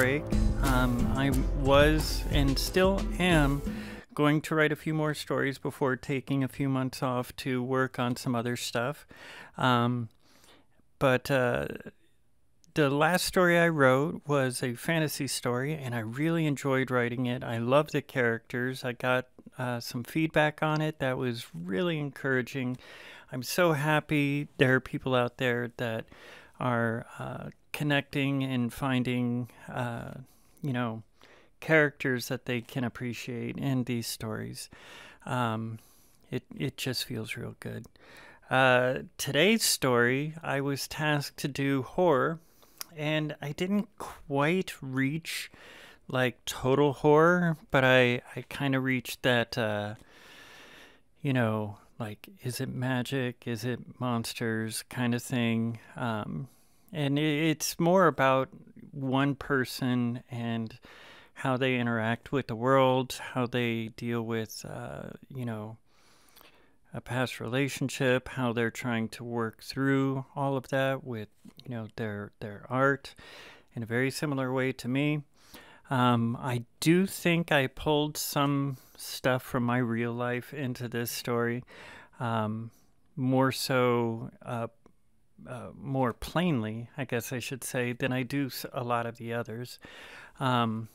break. Um, I was and still am going to write a few more stories before taking a few months off to work on some other stuff. Um, but uh, the last story I wrote was a fantasy story, and I really enjoyed writing it. I love the characters. I got uh, some feedback on it that was really encouraging. I'm so happy there are people out there that are uh, connecting and finding, uh, you know, characters that they can appreciate in these stories. Um, it it just feels real good. Uh, today's story, I was tasked to do horror, and I didn't quite reach like total horror, but I I kind of reached that. Uh, you know, like is it magic? Is it monsters? Kind of thing. Um, and it's more about one person and how they interact with the world, how they deal with, uh, you know, a past relationship, how they're trying to work through all of that with, you know, their their art in a very similar way to me. Um, I do think I pulled some stuff from my real life into this story, um, more so, uh, uh, more plainly, I guess I should say, than I do a lot of the others. Um,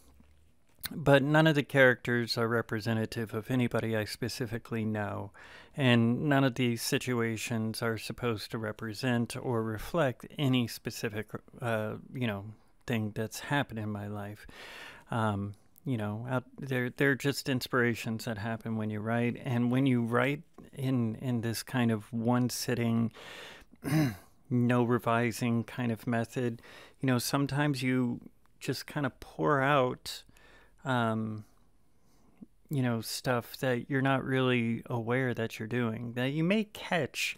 but none of the characters are representative of anybody I specifically know, and none of these situations are supposed to represent or reflect any specific, uh, you know, thing that's happened in my life. Um, you know, out, they're they're just inspirations that happen when you write, and when you write in in this kind of one sitting. no revising kind of method you know sometimes you just kind of pour out um, you know, stuff that you're not really aware that you're doing that you may catch,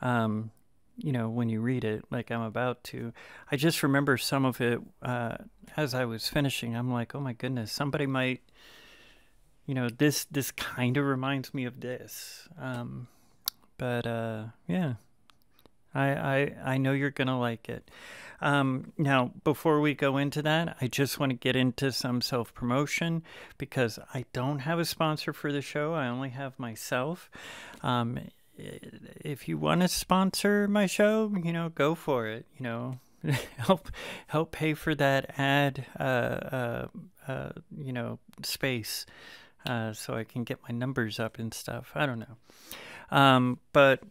um, you know, when you read it, like I'm about to. I just remember some of it uh, as I was finishing. I'm like, oh my goodness, somebody might, you know, this this kind of reminds me of this. Um, but uh, yeah, I I I know you're gonna like it. Um, now, before we go into that, I just want to get into some self promotion because I don't have a sponsor for the show. I only have myself. Um, if you want to sponsor my show, you know, go for it. You know, help help pay for that ad. Uh, uh, uh, you know, space. Uh, so I can get my numbers up and stuff. I don't know. Um, but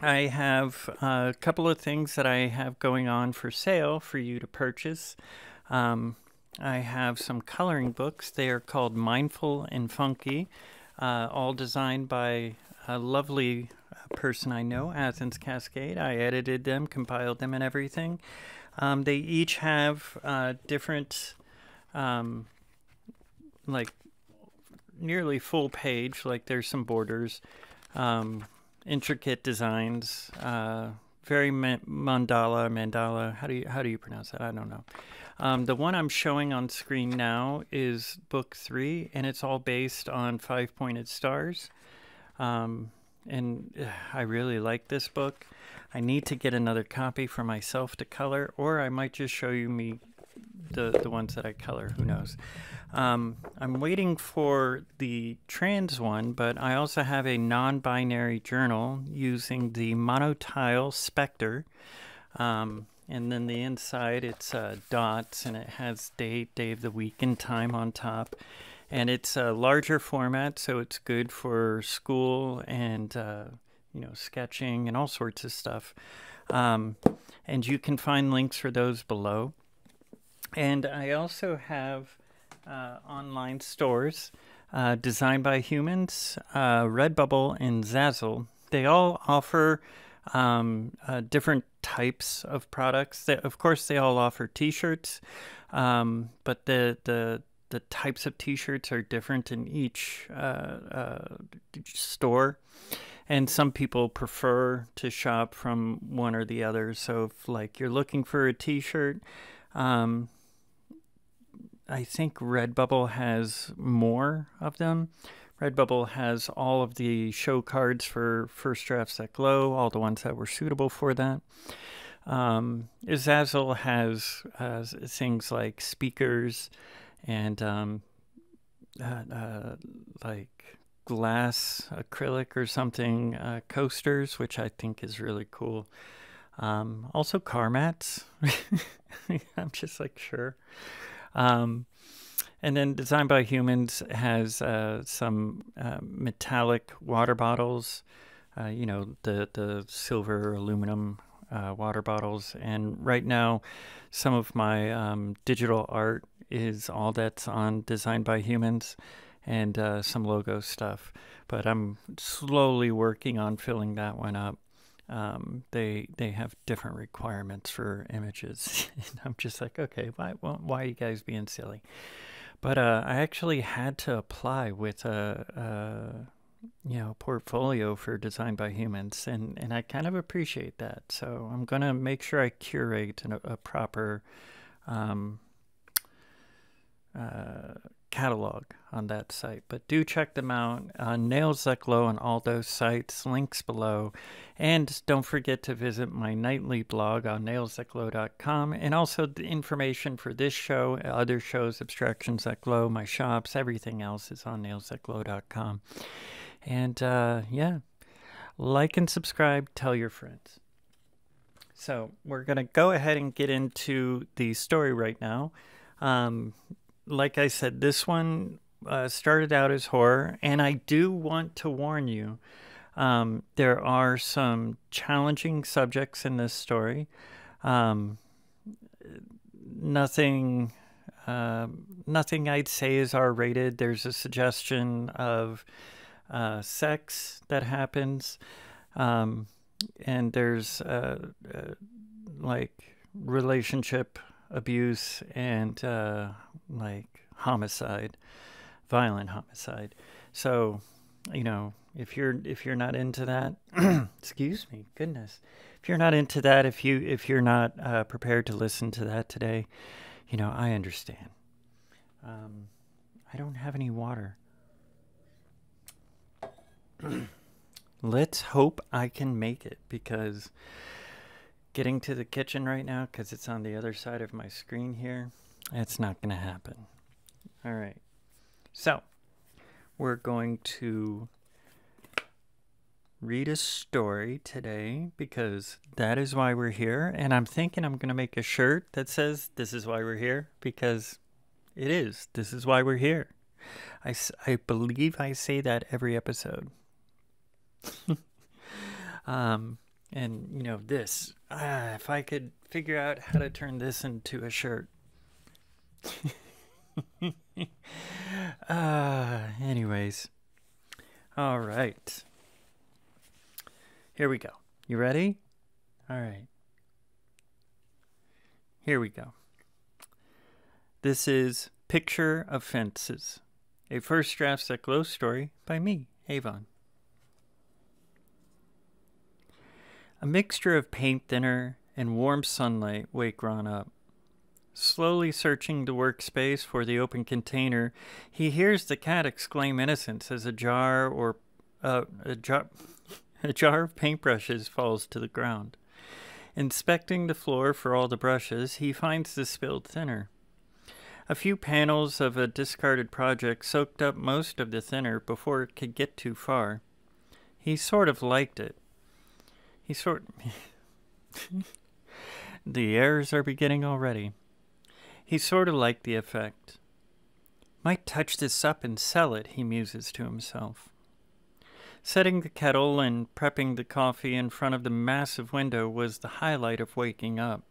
I have a couple of things that I have going on for sale for you to purchase. Um, I have some coloring books. They are called Mindful and Funky, uh, all designed by a lovely person I know, Athens Cascade. I edited them, compiled them, and everything. Um, they each have uh, different, um, like, nearly full page, like there's some borders. Um, intricate designs, uh, very mandala, mandala. How do you how do you pronounce that? I don't know. Um, the one I'm showing on screen now is book three, and it's all based on five pointed stars. Um, and uh, I really like this book. I need to get another copy for myself to color, or I might just show you me the the ones that I color. Who knows? Um, I'm waiting for the trans one, but I also have a non-binary journal using the monotile Spectre. Um, and then the inside, it's uh, dots, and it has date, day of the week, and time on top. And it's a larger format, so it's good for school and uh, you know sketching and all sorts of stuff. Um, and you can find links for those below. And I also have uh, online stores uh, designed by humans, uh, Redbubble and Zazzle. They all offer um, uh, different types of products. They, of course, they all offer T-shirts, um, but the the the types of T-shirts are different in each, uh, uh, store and some people prefer to shop from one or the other. So, if like you're looking for a T-shirt, um, I think Redbubble has more of them. Redbubble has all of the show cards for first drafts that glow, all the ones that were suitable for that. Um, Zazzle has uh, things like speakers and um, uh, uh, like glass acrylic or something uh, coasters, which I think is really cool. Um, also car mats. I'm just like sure. Um, and then Designed by Humans has uh, some uh, metallic water bottles, uh, you know, the, the silver aluminum uh, water bottles. And right now, some of my um, digital art is all that's on Designed by Humans and uh, some logo stuff. But I'm slowly working on filling that one up. Um, they they have different requirements for images. and I'm just like, okay, why why are you guys being silly? But uh, I actually had to apply with a, a, you know portfolio for Design by Humans, and and I kind of appreciate that. So I'm gonna make sure I curate an, a proper um, uh, catalog on that site. But do check them out on Nails That Glow on all those sites, links below. And don't forget to visit my nightly blog on nailsthatglow.com and also the information for this show, other shows, Abstractions That Glow, my shops, everything else is on nailsthatglow.com. And uh, yeah, like and subscribe, tell your friends. So we're going to go ahead and get into the story right now. Um, like I said, this one uh, started out as horror, and I do want to warn you um, there are some challenging subjects in this story. Um, nothing, uh, nothing I'd say is R rated. There's a suggestion of uh, sex that happens, um, and there's like relationship abuse and uh, like homicide, violent homicide. So, you know, if you're if you're not into that, excuse me, goodness, if you're not into that, if you if you're not uh, prepared to listen to that today, you know, I understand. Um, I don't have any water. Let's hope I can make it because getting to the kitchen right now because it's on the other side of my screen here, it's not going to happen. All right. So, we're going to read a story today because that is why we're here. And I'm thinking I'm going to make a shirt that says, This is why we're here because it is. This is why we're here. I, I believe I say that every episode. um, and, you know, this, ah, if I could figure out how to turn this into a shirt. uh, anyways. All right. Here we go. You ready? All right. Here we go. This is Picture of Fences, a first draft glow story by me, Avon. A mixture of paint thinner and warm sunlight wake Ron up. Slowly searching the workspace for the open container, he hears the cat exclaim innocence as a jar or uh, a jar a jar of paintbrushes falls to the ground. Inspecting the floor for all the brushes, he finds the spilled thinner. A few panels of a discarded project soaked up most of the thinner before it could get too far. He sort of liked it. He sort. the errors are beginning already. He sort of liked the effect. Might touch this up and sell it, he muses to himself. Setting the kettle and prepping the coffee in front of the massive window was the highlight of waking up.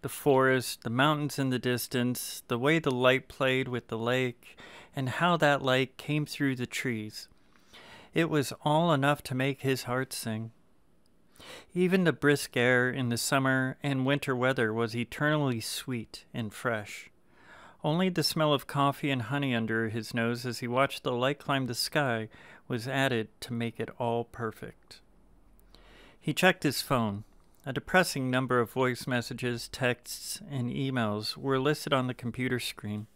The forest, the mountains in the distance, the way the light played with the lake, and how that light came through the trees. It was all enough to make his heart sing. Even the brisk air in the summer and winter weather was eternally sweet and fresh. Only the smell of coffee and honey under his nose as he watched the light climb the sky was added to make it all perfect. He checked his phone. A depressing number of voice messages, texts, and emails were listed on the computer screen.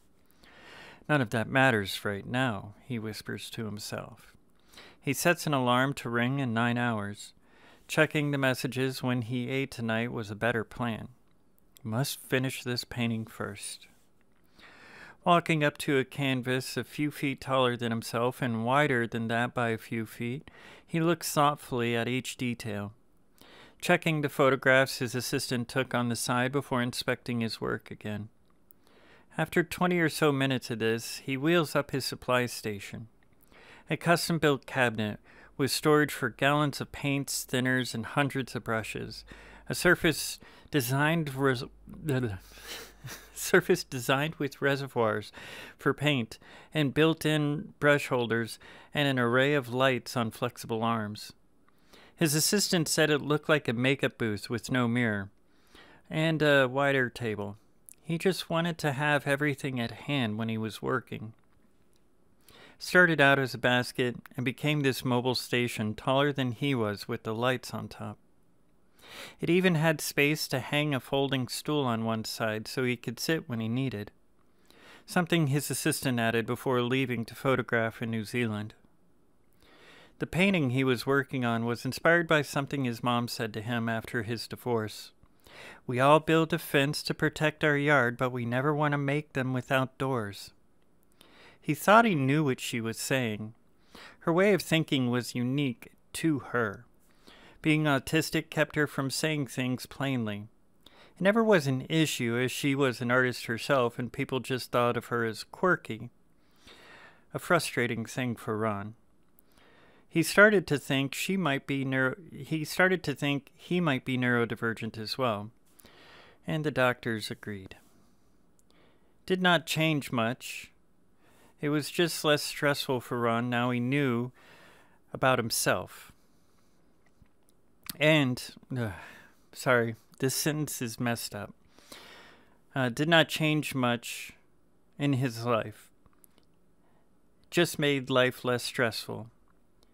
None of that matters right now, he whispers to himself. He sets an alarm to ring in nine hours. Checking the messages when he ate tonight was a better plan. Must finish this painting first. Walking up to a canvas a few feet taller than himself and wider than that by a few feet, he looks thoughtfully at each detail. Checking the photographs his assistant took on the side before inspecting his work again. After 20 or so minutes of this, he wheels up his supply station. A custom built cabinet with storage for gallons of paints, thinners, and hundreds of brushes. A surface designed res- surface designed with reservoirs for paint and built-in brush holders and an array of lights on flexible arms. His assistant said it looked like a makeup booth with no mirror and a wider table. He just wanted to have everything at hand when he was working. Started out as a basket and became this mobile station taller than he was with the lights on top. It even had space to hang a folding stool on one side so he could sit when he needed. Something his assistant added before leaving to photograph in New Zealand. The painting he was working on was inspired by something his mom said to him after his divorce. We all build a fence to protect our yard, but we never want to make them without doors. He thought he knew what she was saying. Her way of thinking was unique to her. Being autistic kept her from saying things plainly. It never was an issue, as she was an artist herself and people just thought of her as quirky. A frustrating thing for Ron. He started to think she might be neuro he started to think he might be neurodivergent as well. And the doctors agreed. Did not change much. It was just less stressful for Ron now he knew about himself. And, uh, sorry, this sentence is messed up. Uh, did not change much in his life, just made life less stressful.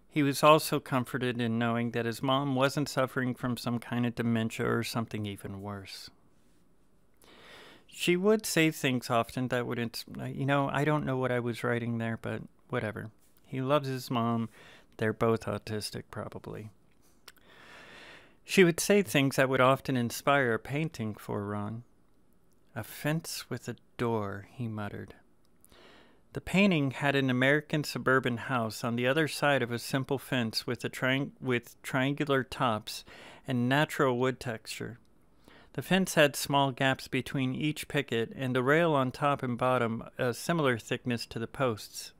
He was also comforted in knowing that his mom wasn't suffering from some kind of dementia or something even worse. She would say things often that wouldn't, uh, you know, I don't know what I was writing there, but whatever. He loves his mom. They're both autistic, probably. She would say things that would often inspire a painting for Ron. A fence with a door, he muttered. The painting had an American suburban house on the other side of a simple fence with, a tri- with triangular tops and natural wood texture. The fence had small gaps between each picket, and the rail on top and bottom a similar thickness to the posts.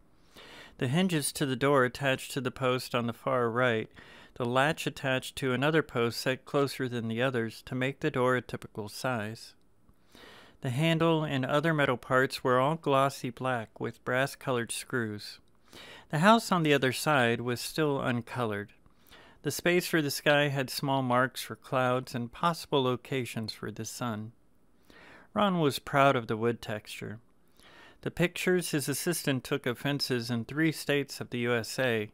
The hinges to the door attached to the post on the far right, the latch attached to another post set closer than the others to make the door a typical size. The handle and other metal parts were all glossy black with brass colored screws. The house on the other side was still uncolored. The space for the sky had small marks for clouds and possible locations for the sun. Ron was proud of the wood texture. The pictures his assistant took of fences in three states of the USA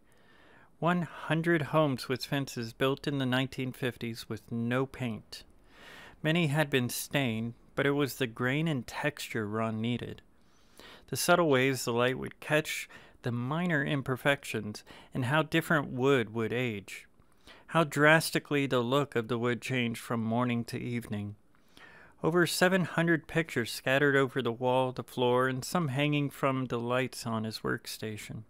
100 homes with fences built in the 1950s with no paint. Many had been stained, but it was the grain and texture Ron needed. The subtle ways the light would catch the minor imperfections and how different wood would age. How drastically the look of the wood changed from morning to evening. Over 700 pictures scattered over the wall, the floor, and some hanging from the lights on his workstation.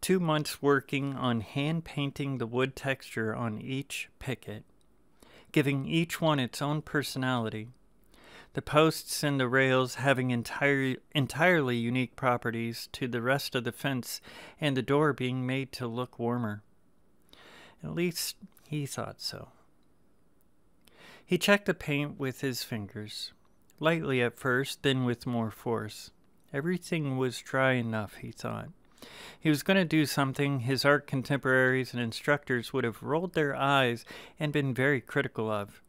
Two months working on hand painting the wood texture on each picket giving each one its own personality. The posts and the rails having entire, entirely unique properties to the rest of the fence, and the door being made to look warmer. At least he thought so. He checked the paint with his fingers, lightly at first, then with more force. Everything was dry enough, he thought. He was going to do something his art contemporaries and instructors would have rolled their eyes and been very critical of.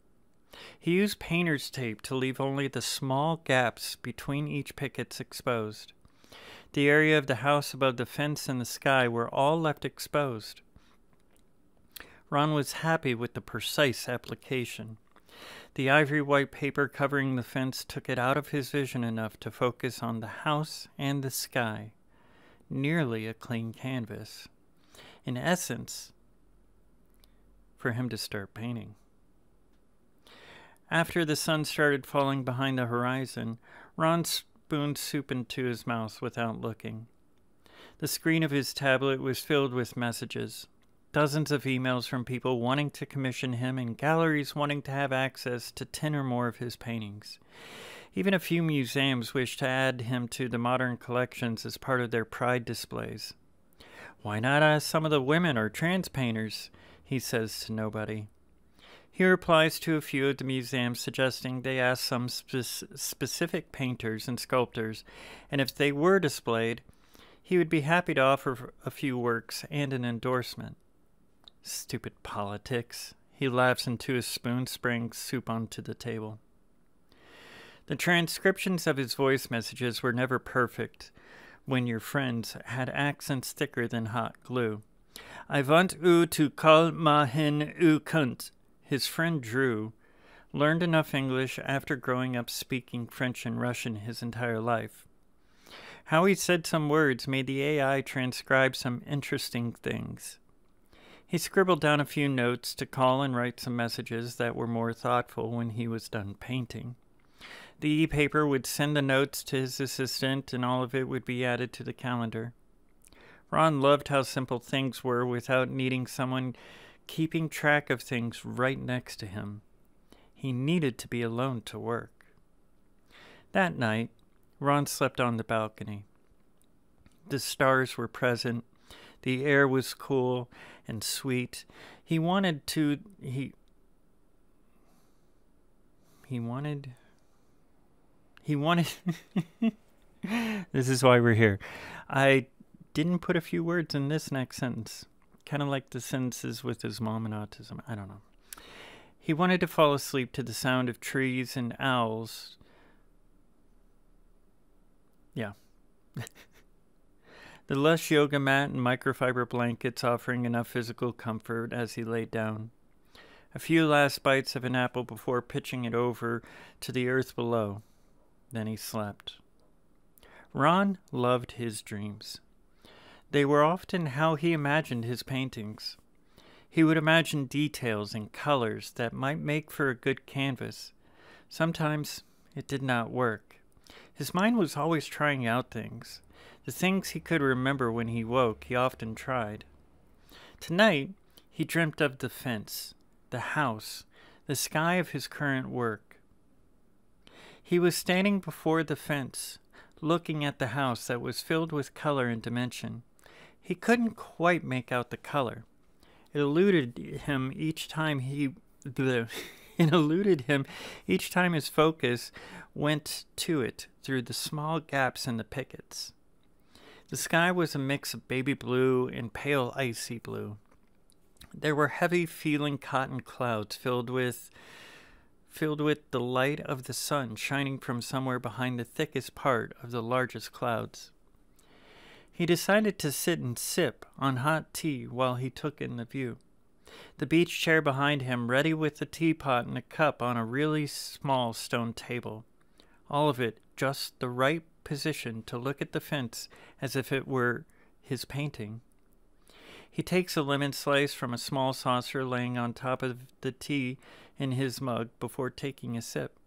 He used painter's tape to leave only the small gaps between each pickets exposed. The area of the house above the fence and the sky were all left exposed. Ron was happy with the precise application. The ivory white paper covering the fence took it out of his vision enough to focus on the house and the sky. Nearly a clean canvas. In essence, for him to start painting. After the sun started falling behind the horizon, Ron spooned soup into his mouth without looking. The screen of his tablet was filled with messages dozens of emails from people wanting to commission him and galleries wanting to have access to 10 or more of his paintings. Even a few museums wished to add him to the modern collections as part of their pride displays. Why not ask some of the women or trans painters? He says to nobody. He replies to a few of the museums suggesting they ask some spe specific painters and sculptors, and if they were displayed, he would be happy to offer a few works and an endorsement. Stupid politics. He laughs into his spoon, spraying soup onto the table. The transcriptions of his voice messages were never perfect when your friends had accents thicker than hot glue. I want you to call ma hin u kunt. His friend Drew learned enough English after growing up speaking French and Russian his entire life. How he said some words made the AI transcribe some interesting things. He scribbled down a few notes to call and write some messages that were more thoughtful when he was done painting. The e-paper would send the notes to his assistant and all of it would be added to the calendar. Ron loved how simple things were without needing someone keeping track of things right next to him. He needed to be alone to work. That night, Ron slept on the balcony. The stars were present, the air was cool, and sweet. He wanted to he he wanted he wanted This is why we're here. I didn't put a few words in this next sentence. Kind of like the sentences with his mom and autism. I don't know. He wanted to fall asleep to the sound of trees and owls. Yeah. the lush yoga mat and microfiber blankets offering enough physical comfort as he laid down. A few last bites of an apple before pitching it over to the earth below. Then he slept. Ron loved his dreams. They were often how he imagined his paintings. He would imagine details and colors that might make for a good canvas. Sometimes it did not work. His mind was always trying out things. The things he could remember when he woke, he often tried. Tonight, he dreamt of the fence, the house, the sky of his current work. He was standing before the fence, looking at the house that was filled with color and dimension. He couldn't quite make out the color. It eluded him each time he it eluded him each time his focus went to it through the small gaps in the pickets. The sky was a mix of baby blue and pale icy blue. There were heavy feeling cotton clouds filled with filled with the light of the sun shining from somewhere behind the thickest part of the largest clouds. He decided to sit and sip on hot tea while he took in the view. The beach chair behind him ready with the teapot and a cup on a really small stone table. All of it just the right position to look at the fence as if it were his painting. He takes a lemon slice from a small saucer laying on top of the tea in his mug before taking a sip.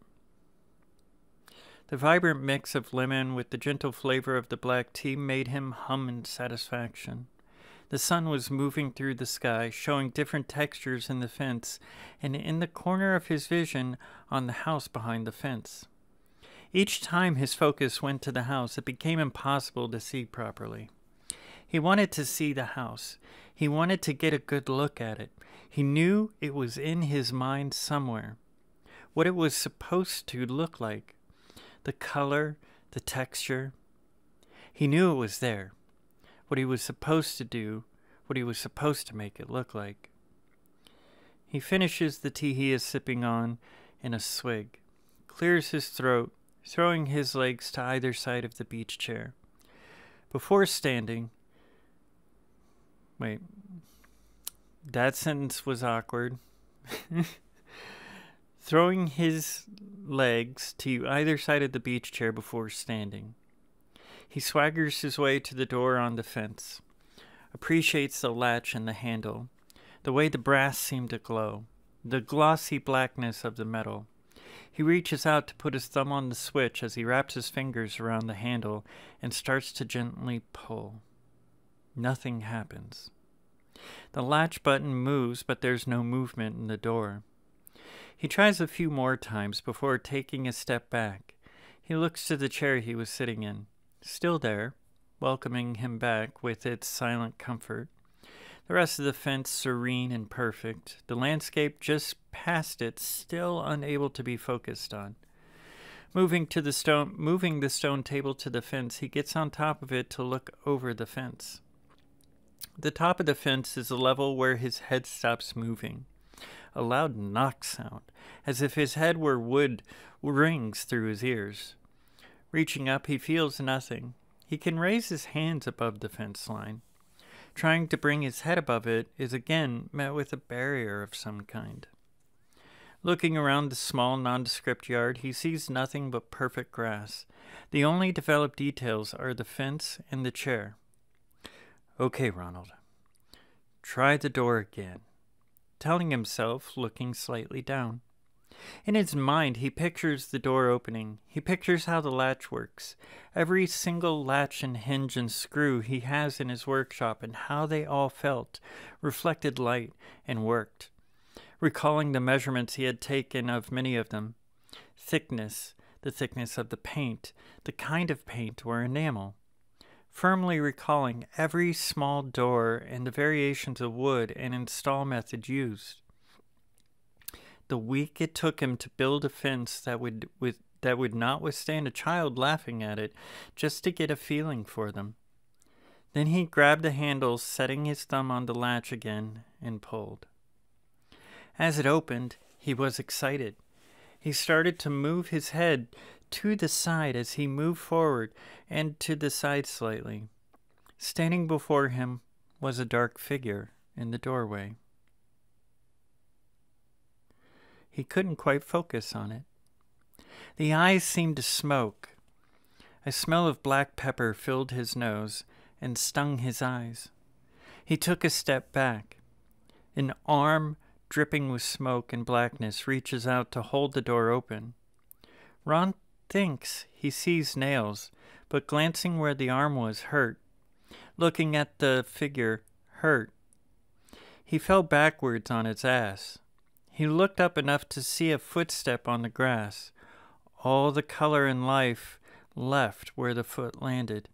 The vibrant mix of lemon with the gentle flavor of the black tea made him hum in satisfaction. The sun was moving through the sky, showing different textures in the fence, and in the corner of his vision on the house behind the fence. Each time his focus went to the house, it became impossible to see properly. He wanted to see the house. He wanted to get a good look at it. He knew it was in his mind somewhere. What it was supposed to look like. The color, the texture. He knew it was there. What he was supposed to do, what he was supposed to make it look like. He finishes the tea he is sipping on in a swig, clears his throat, throwing his legs to either side of the beach chair. Before standing, wait, that sentence was awkward. throwing his legs to either side of the beach chair before standing. He swaggers his way to the door on the fence, appreciates the latch and the handle, the way the brass seemed to glow, the glossy blackness of the metal. He reaches out to put his thumb on the switch as he wraps his fingers around the handle and starts to gently pull. Nothing happens. The latch button moves, but there's no movement in the door. He tries a few more times before taking a step back. He looks to the chair he was sitting in, still there, welcoming him back with its silent comfort. The rest of the fence serene and perfect, the landscape just past it still unable to be focused on. Moving to the stone moving the stone table to the fence, he gets on top of it to look over the fence. The top of the fence is a level where his head stops moving. A loud knock sound, as if his head were wood, rings through his ears. Reaching up, he feels nothing. He can raise his hands above the fence line. Trying to bring his head above it is again met with a barrier of some kind. Looking around the small, nondescript yard, he sees nothing but perfect grass. The only developed details are the fence and the chair. Okay, Ronald. Try the door again, telling himself, looking slightly down. In his mind, he pictures the door opening. He pictures how the latch works. Every single latch and hinge and screw he has in his workshop and how they all felt, reflected light, and worked. Recalling the measurements he had taken of many of them thickness, the thickness of the paint, the kind of paint or enamel firmly recalling every small door and the variations of wood and install method used. The week it took him to build a fence that would with that would not withstand a child laughing at it, just to get a feeling for them. Then he grabbed the handle, setting his thumb on the latch again, and pulled. As it opened, he was excited. He started to move his head to the side as he moved forward and to the side slightly. Standing before him was a dark figure in the doorway. He couldn't quite focus on it. The eyes seemed to smoke. A smell of black pepper filled his nose and stung his eyes. He took a step back. An arm, dripping with smoke and blackness, reaches out to hold the door open. Ron thinks he sees nails, but glancing where the arm was, hurt. Looking at the figure, hurt. He fell backwards on its ass. He looked up enough to see a footstep on the grass. All the color and life left where the foot landed.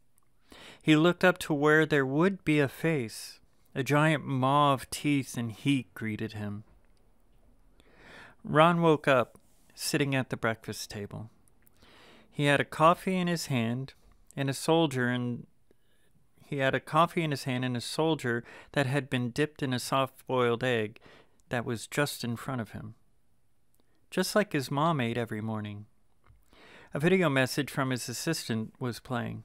He looked up to where there would be a face. A giant maw of teeth and heat greeted him. Ron woke up, sitting at the breakfast table. He had a coffee in his hand and a soldier and he had a coffee in his hand and a soldier that had been dipped in a soft boiled egg that was just in front of him. Just like his mom ate every morning. A video message from his assistant was playing.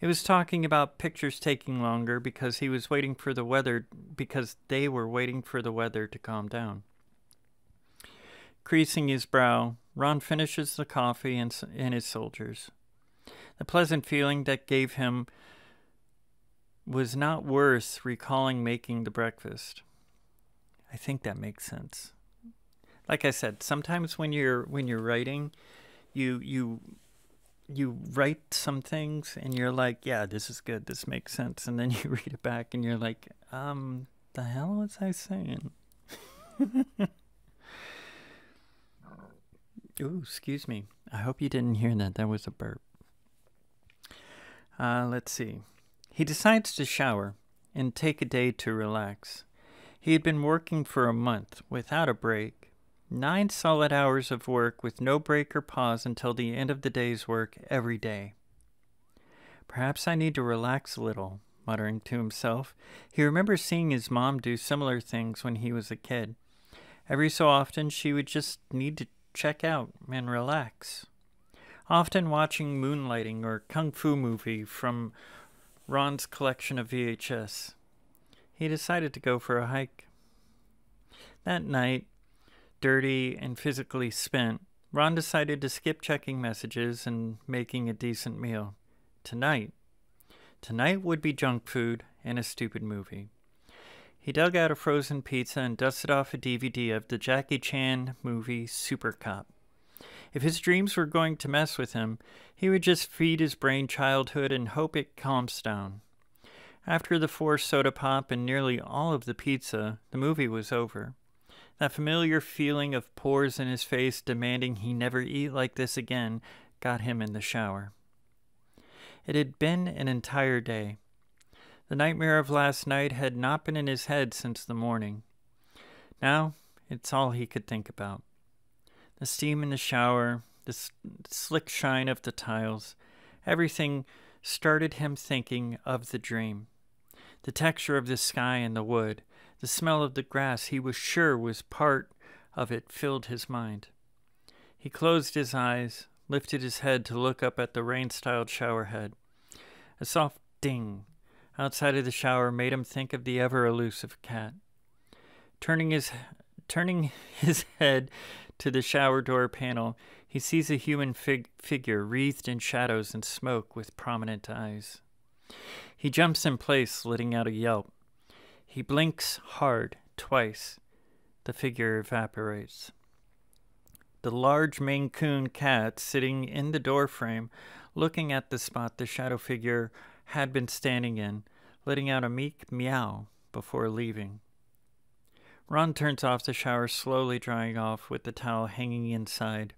It was talking about pictures taking longer because he was waiting for the weather because they were waiting for the weather to calm down. Creasing his brow, Ron finishes the coffee and, and his soldiers. The pleasant feeling that gave him was not worth recalling making the breakfast. I think that makes sense. Like I said, sometimes when you're when you're writing, you you you write some things and you're like, yeah, this is good, this makes sense, and then you read it back and you're like, um, the hell was I saying? Ooh, excuse me. I hope you didn't hear that. That was a burp. Uh, let's see. He decides to shower and take a day to relax. He had been working for a month without a break. Nine solid hours of work with no break or pause until the end of the day's work every day. Perhaps I need to relax a little, muttering to himself. He remembers seeing his mom do similar things when he was a kid. Every so often, she would just need to check out and relax. Often watching Moonlighting or Kung Fu movie from Ron's collection of VHS, he decided to go for a hike. That night, Dirty and physically spent, Ron decided to skip checking messages and making a decent meal. Tonight. Tonight would be junk food and a stupid movie. He dug out a frozen pizza and dusted off a DVD of the Jackie Chan movie Super Cop. If his dreams were going to mess with him, he would just feed his brain childhood and hope it calms down. After the four soda pop and nearly all of the pizza, the movie was over. That familiar feeling of pores in his face demanding he never eat like this again got him in the shower. It had been an entire day. The nightmare of last night had not been in his head since the morning. Now it's all he could think about. The steam in the shower, the slick shine of the tiles, everything started him thinking of the dream. The texture of the sky and the wood, the smell of the grass he was sure was part of it filled his mind. He closed his eyes, lifted his head to look up at the rain styled shower head. A soft ding outside of the shower made him think of the ever elusive cat. Turning his turning his head to the shower door panel, he sees a human fig- figure wreathed in shadows and smoke with prominent eyes. He jumps in place, letting out a yelp. He blinks hard, twice. The figure evaporates. The large Maine Coon cat sitting in the doorframe, looking at the spot the shadow figure had been standing in, letting out a meek meow before leaving. Ron turns off the shower, slowly drying off with the towel hanging inside.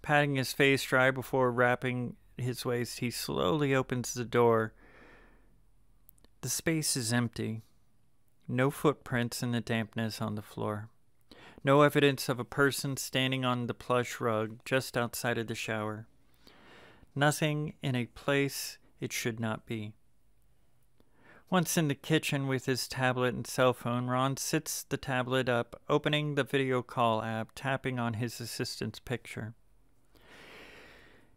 Patting his face dry before wrapping his waist, he slowly opens the door. The space is empty. No footprints in the dampness on the floor. No evidence of a person standing on the plush rug just outside of the shower. Nothing in a place it should not be. Once in the kitchen with his tablet and cell phone, Ron sits the tablet up, opening the video call app, tapping on his assistant's picture.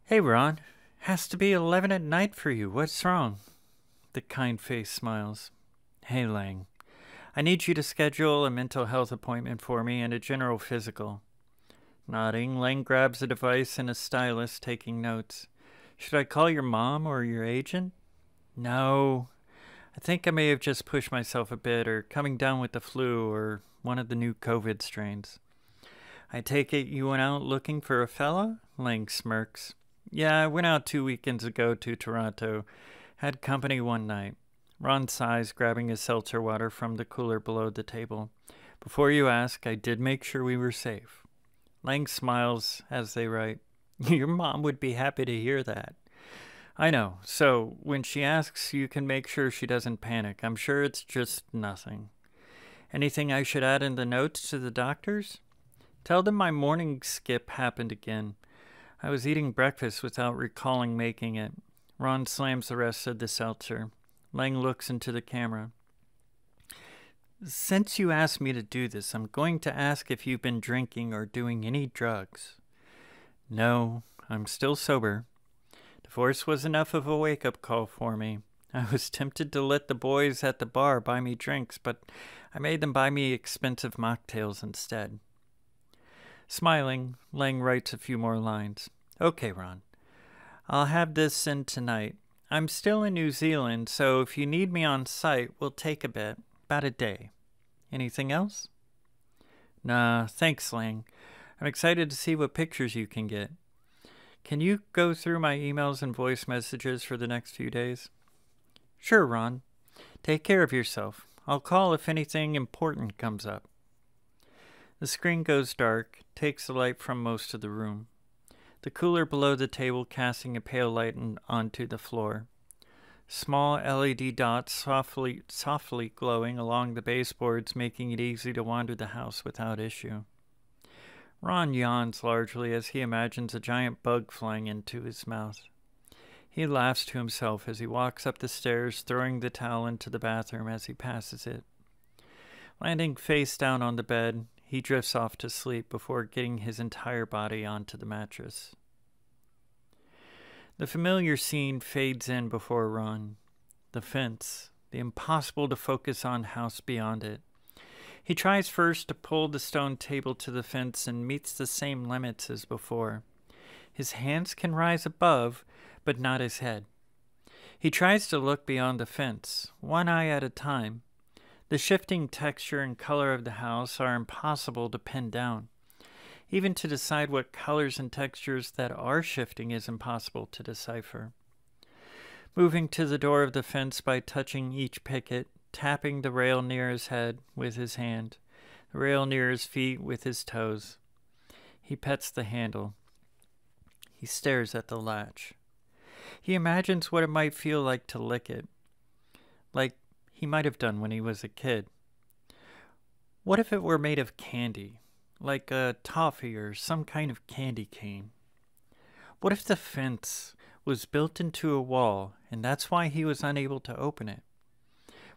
Hey, Ron. Has to be 11 at night for you. What's wrong? The kind face smiles. Hey, Lang. I need you to schedule a mental health appointment for me and a general physical. Nodding, Lang grabs a device and a stylus, taking notes. Should I call your mom or your agent? No. I think I may have just pushed myself a bit or coming down with the flu or one of the new COVID strains. I take it you went out looking for a fella? Lang smirks. Yeah, I went out two weekends ago to Toronto. Had company one night. Ron sighs, grabbing his seltzer water from the cooler below the table. Before you ask, I did make sure we were safe. Lang smiles as they write. Your mom would be happy to hear that. I know. So when she asks, you can make sure she doesn't panic. I'm sure it's just nothing. Anything I should add in the notes to the doctors? Tell them my morning skip happened again. I was eating breakfast without recalling making it. Ron slams the rest of the seltzer. Lang looks into the camera. Since you asked me to do this, I'm going to ask if you've been drinking or doing any drugs. No, I'm still sober. Divorce was enough of a wake up call for me. I was tempted to let the boys at the bar buy me drinks, but I made them buy me expensive mocktails instead. Smiling, Lang writes a few more lines. Okay, Ron. I'll have this in tonight. I'm still in New Zealand, so if you need me on site, we'll take a bit. About a day. Anything else? Nah, thanks, Lang. I'm excited to see what pictures you can get. Can you go through my emails and voice messages for the next few days? Sure, Ron. Take care of yourself. I'll call if anything important comes up. The screen goes dark, takes the light from most of the room. The cooler below the table casting a pale light onto the floor. Small LED dots softly softly glowing along the baseboards, making it easy to wander the house without issue. Ron yawns largely as he imagines a giant bug flying into his mouth. He laughs to himself as he walks up the stairs, throwing the towel into the bathroom as he passes it. Landing face down on the bed, he drifts off to sleep before getting his entire body onto the mattress. The familiar scene fades in before Ron. The fence, the impossible to focus on house beyond it. He tries first to pull the stone table to the fence and meets the same limits as before. His hands can rise above, but not his head. He tries to look beyond the fence, one eye at a time. The shifting texture and color of the house are impossible to pin down. Even to decide what colors and textures that are shifting is impossible to decipher. Moving to the door of the fence by touching each picket, tapping the rail near his head with his hand, the rail near his feet with his toes. He pets the handle. He stares at the latch. He imagines what it might feel like to lick it, like he might have done when he was a kid. What if it were made of candy, like a toffee or some kind of candy cane? What if the fence was built into a wall and that's why he was unable to open it?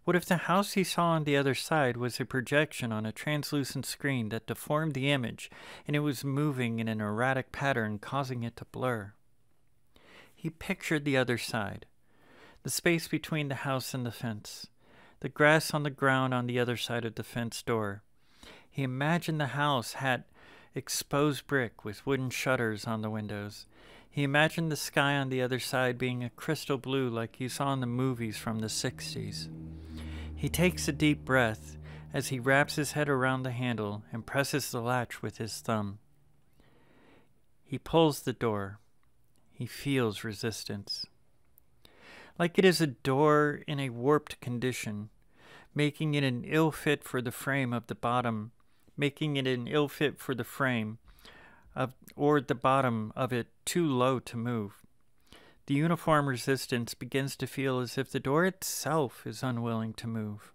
What if the house he saw on the other side was a projection on a translucent screen that deformed the image and it was moving in an erratic pattern, causing it to blur? He pictured the other side, the space between the house and the fence, the grass on the ground on the other side of the fence door. He imagined the house had exposed brick with wooden shutters on the windows. He imagined the sky on the other side being a crystal blue like you saw in the movies from the 60s. He takes a deep breath as he wraps his head around the handle and presses the latch with his thumb. He pulls the door. He feels resistance. Like it is a door in a warped condition, making it an ill fit for the frame of the bottom, making it an ill fit for the frame of or the bottom of it too low to move. The uniform resistance begins to feel as if the door itself is unwilling to move.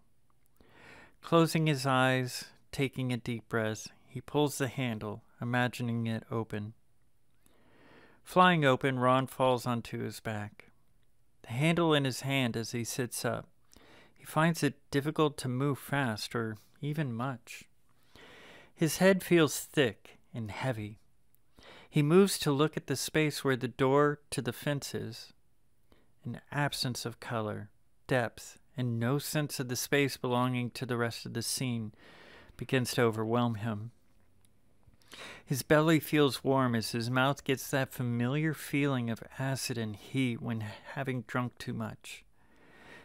Closing his eyes, taking a deep breath, he pulls the handle, imagining it open. Flying open, Ron falls onto his back. The handle in his hand as he sits up. He finds it difficult to move fast or even much. His head feels thick and heavy. He moves to look at the space where the door to the fence is. An absence of color, depth, and no sense of the space belonging to the rest of the scene begins to overwhelm him. His belly feels warm as his mouth gets that familiar feeling of acid and heat when having drunk too much.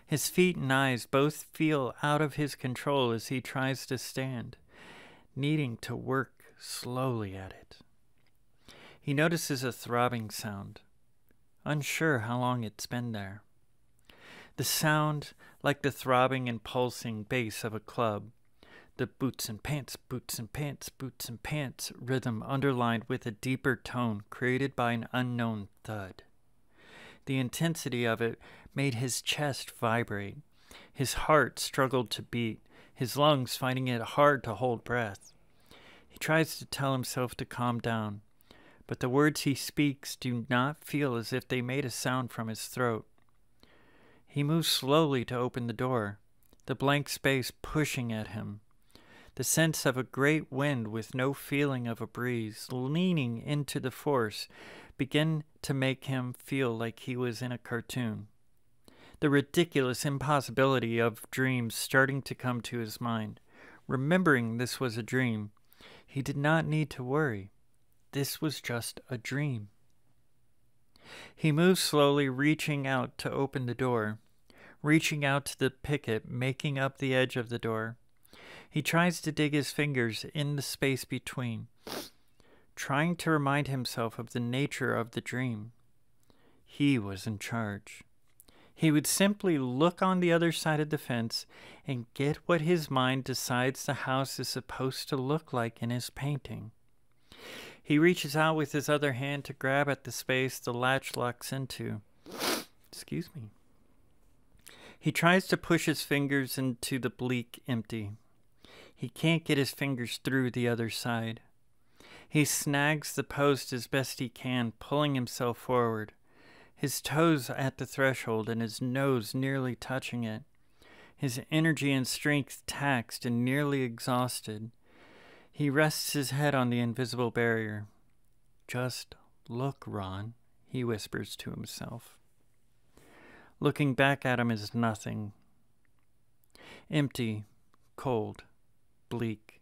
His feet and eyes both feel out of his control as he tries to stand, needing to work slowly at it. He notices a throbbing sound, unsure how long it's been there. The sound, like the throbbing and pulsing bass of a club, the boots and pants, boots and pants, boots and pants rhythm underlined with a deeper tone created by an unknown thud. The intensity of it made his chest vibrate. His heart struggled to beat, his lungs finding it hard to hold breath. He tries to tell himself to calm down, but the words he speaks do not feel as if they made a sound from his throat. He moves slowly to open the door, the blank space pushing at him. The sense of a great wind with no feeling of a breeze, leaning into the force, began to make him feel like he was in a cartoon. The ridiculous impossibility of dreams starting to come to his mind. Remembering this was a dream, he did not need to worry. This was just a dream. He moved slowly, reaching out to open the door, reaching out to the picket, making up the edge of the door. He tries to dig his fingers in the space between, trying to remind himself of the nature of the dream. He was in charge. He would simply look on the other side of the fence and get what his mind decides the house is supposed to look like in his painting. He reaches out with his other hand to grab at the space the latch locks into. Excuse me. He tries to push his fingers into the bleak empty. He can't get his fingers through the other side. He snags the post as best he can, pulling himself forward, his toes at the threshold and his nose nearly touching it, his energy and strength taxed and nearly exhausted. He rests his head on the invisible barrier. Just look, Ron, he whispers to himself. Looking back at him is nothing. Empty, cold, bleak.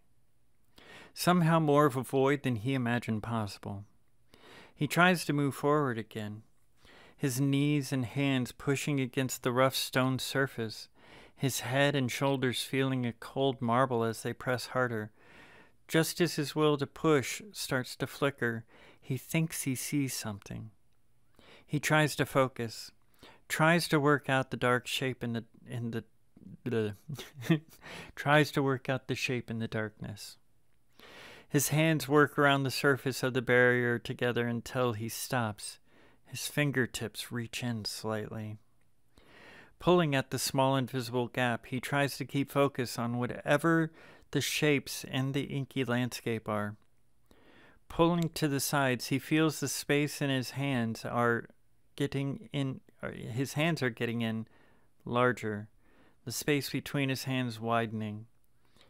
Somehow more of a void than he imagined possible. He tries to move forward again, his knees and hands pushing against the rough stone surface, his head and shoulders feeling a cold marble as they press harder. Just as his will to push starts to flicker, he thinks he sees something. He tries to focus, tries to work out the dark shape in the in the tries to work out the shape in the darkness. His hands work around the surface of the barrier together until he stops. His fingertips reach in slightly. Pulling at the small invisible gap, he tries to keep focus on whatever the shapes in the inky landscape are. Pulling to the sides, he feels the space in his hands are getting in, uh, his hands are getting in larger, the space between his hands widening.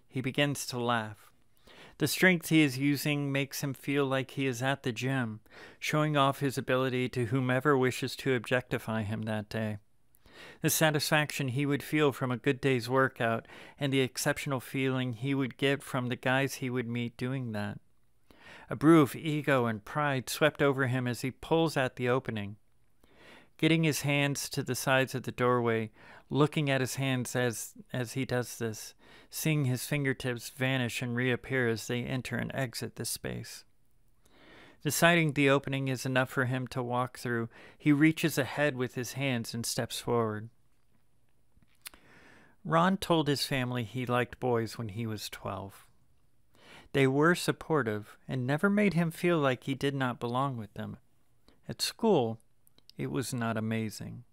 He begins to laugh. The strength he is using makes him feel like he is at the gym, showing off his ability to whomever wishes to objectify him that day. The satisfaction he would feel from a good day's workout, and the exceptional feeling he would get from the guys he would meet doing that. A brew of ego and pride swept over him as he pulls at the opening. Getting his hands to the sides of the doorway, looking at his hands as, as he does this, seeing his fingertips vanish and reappear as they enter and exit the space. Deciding the opening is enough for him to walk through, he reaches ahead with his hands and steps forward. Ron told his family he liked boys when he was 12. They were supportive and never made him feel like he did not belong with them. At school, it was not amazing.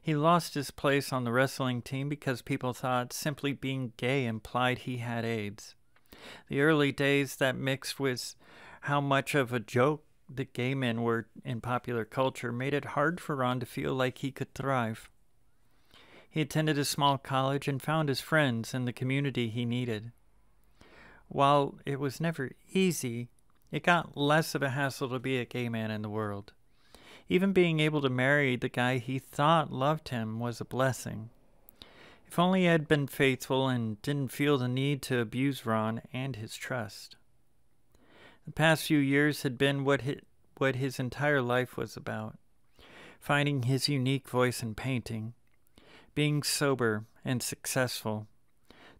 He lost his place on the wrestling team because people thought simply being gay implied he had AIDS. The early days that mixed with how much of a joke the gay men were in popular culture made it hard for Ron to feel like he could thrive. He attended a small college and found his friends and the community he needed. While it was never easy, it got less of a hassle to be a gay man in the world. Even being able to marry the guy he thought loved him was a blessing. If only he had been faithful and didn't feel the need to abuse Ron and his trust. The past few years had been what his, what his entire life was about finding his unique voice in painting, being sober and successful,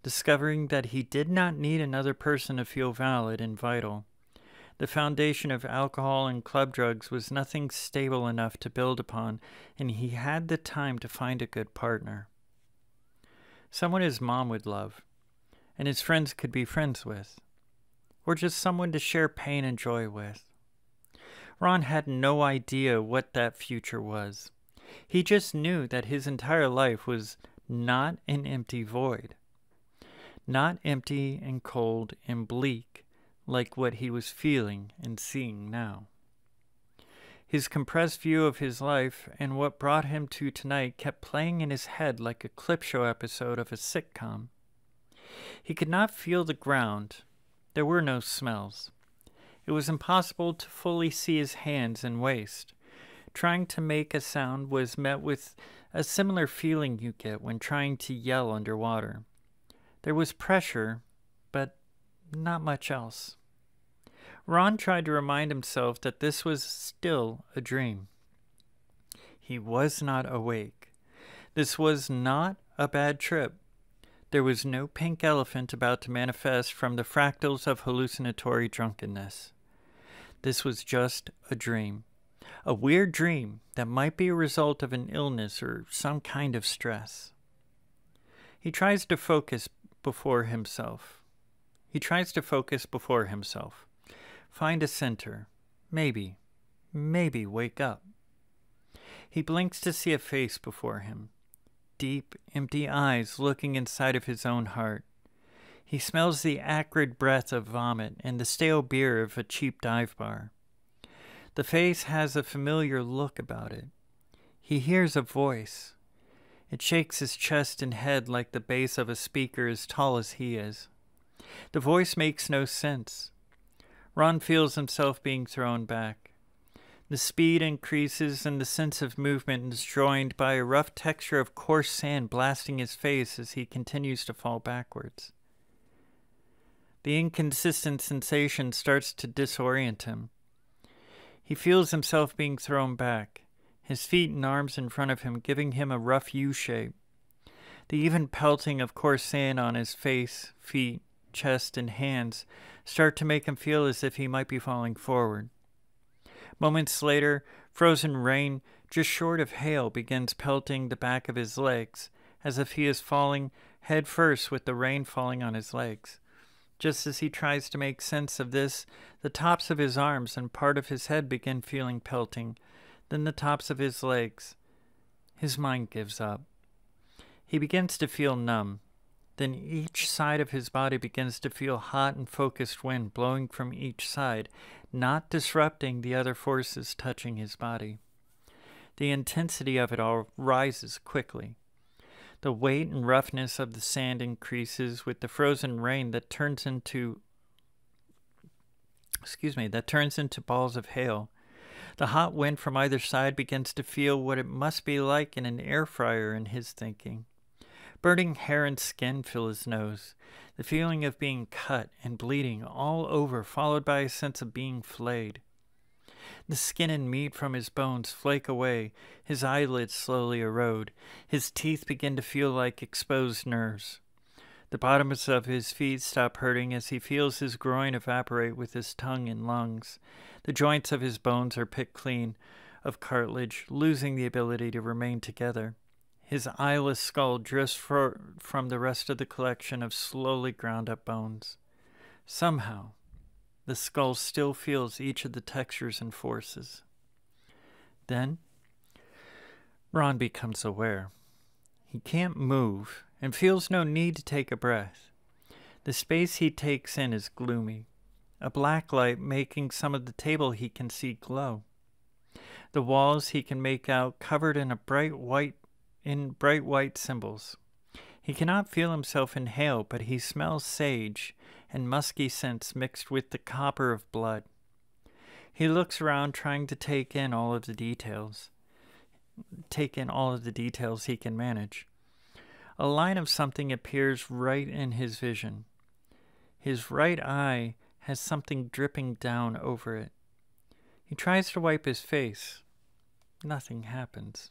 discovering that he did not need another person to feel valid and vital. The foundation of alcohol and club drugs was nothing stable enough to build upon, and he had the time to find a good partner. Someone his mom would love, and his friends could be friends with, or just someone to share pain and joy with. Ron had no idea what that future was. He just knew that his entire life was not an empty void. Not empty and cold and bleak, like what he was feeling and seeing now. His compressed view of his life and what brought him to tonight kept playing in his head like a clip show episode of a sitcom. He could not feel the ground. There were no smells. It was impossible to fully see his hands and waist. Trying to make a sound was met with a similar feeling you get when trying to yell underwater. There was pressure, but not much else. Ron tried to remind himself that this was still a dream. He was not awake. This was not a bad trip. There was no pink elephant about to manifest from the fractals of hallucinatory drunkenness. This was just a dream. A weird dream that might be a result of an illness or some kind of stress. He tries to focus before himself. He tries to focus before himself. Find a center. Maybe, maybe wake up. He blinks to see a face before him. Deep, empty eyes looking inside of his own heart. He smells the acrid breath of vomit and the stale beer of a cheap dive bar. The face has a familiar look about it. He hears a voice. It shakes his chest and head like the bass of a speaker as tall as he is. The voice makes no sense. Ron feels himself being thrown back. The speed increases and the sense of movement is joined by a rough texture of coarse sand blasting his face as he continues to fall backwards. The inconsistent sensation starts to disorient him. He feels himself being thrown back, his feet and arms in front of him giving him a rough U shape. The even pelting of coarse sand on his face, feet, chest, and hands start to make him feel as if he might be falling forward. Moments later, frozen rain just short of hail begins pelting the back of his legs, as if he is falling head first with the rain falling on his legs. Just as he tries to make sense of this, the tops of his arms and part of his head begin feeling pelting, then the tops of his legs. His mind gives up. He begins to feel numb. Then each side of his body begins to feel hot and focused wind blowing from each side, not disrupting the other forces touching his body. The intensity of it all rises quickly. The weight and roughness of the sand increases with the frozen rain that turns into excuse me, that turns into balls of hail. The hot wind from either side begins to feel what it must be like in an air fryer in his thinking. Burning hair and skin fill his nose, the feeling of being cut and bleeding all over, followed by a sense of being flayed. The skin and meat from his bones flake away, his eyelids slowly erode, his teeth begin to feel like exposed nerves. The bottoms of his feet stop hurting as he feels his groin evaporate with his tongue and lungs. The joints of his bones are picked clean of cartilage, losing the ability to remain together. His eyeless skull drifts for, from the rest of the collection of slowly ground up bones. Somehow, the skull still feels each of the textures and forces. Then, Ron becomes aware. He can't move and feels no need to take a breath. The space he takes in is gloomy, a black light making some of the table he can see glow. The walls he can make out covered in a bright white in bright white symbols. He cannot feel himself inhale, but he smells sage and musky scents mixed with the copper of blood. He looks around trying to take in all of the details. Take in all of the details he can manage. A line of something appears right in his vision. His right eye has something dripping down over it. He tries to wipe his face. Nothing happens.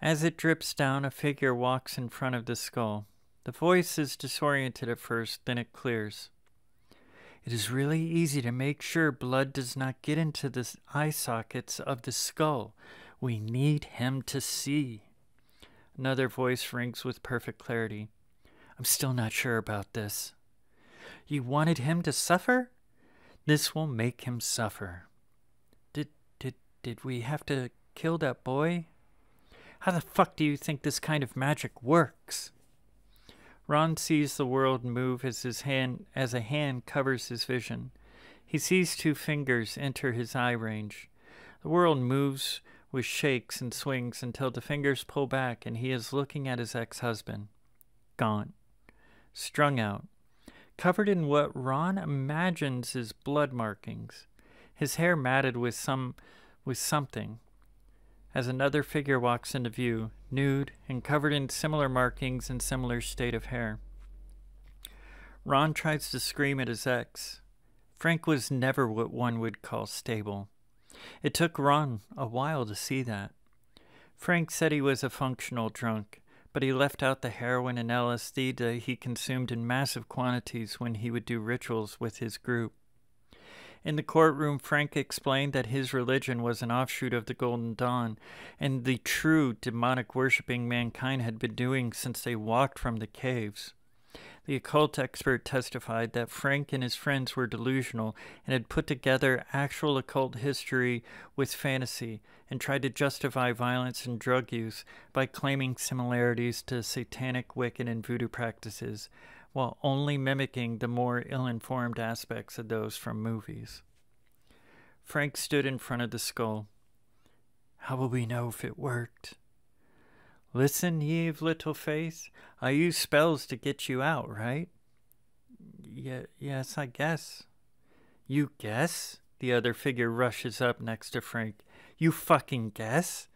As it drips down, a figure walks in front of the skull. The voice is disoriented at first, then it clears. It is really easy to make sure blood does not get into the eye sockets of the skull. We need him to see. Another voice rings with perfect clarity. I'm still not sure about this. You wanted him to suffer? This will make him suffer. Did did did we have to kill that boy? How the fuck do you think this kind of magic works? Ron sees the world move as his hand as a hand covers his vision. He sees two fingers enter his eye range. The world moves with shakes and swings until the fingers pull back and he is looking at his ex-husband, gaunt, strung out, covered in what Ron imagines is blood markings, his hair matted with some with something, as another figure walks into view, nude and covered in similar markings and similar state of hair. Ron tries to scream at his ex. Frank was never what one would call stable. It took Ron a while to see that. Frank said he was a functional drunk, but he left out the heroin and LSD that he consumed in massive quantities when he would do rituals with his group. In the courtroom, Frank explained that his religion was an offshoot of the Golden Dawn, and the true demonic worshipping mankind had been doing since they walked from the caves. The occult expert testified that Frank and his friends were delusional and had put together actual occult history with fantasy and tried to justify violence and drug use by claiming similarities to satanic, Wiccan, and voodoo practices, while only mimicking the more ill informed aspects of those from movies. Frank stood in front of the skull. How will we know if it worked? Listen, ye of little faith, I use spells to get you out, right? Yeah, yes, I guess. You guess? The other figure rushes up next to Frank. You fucking guess?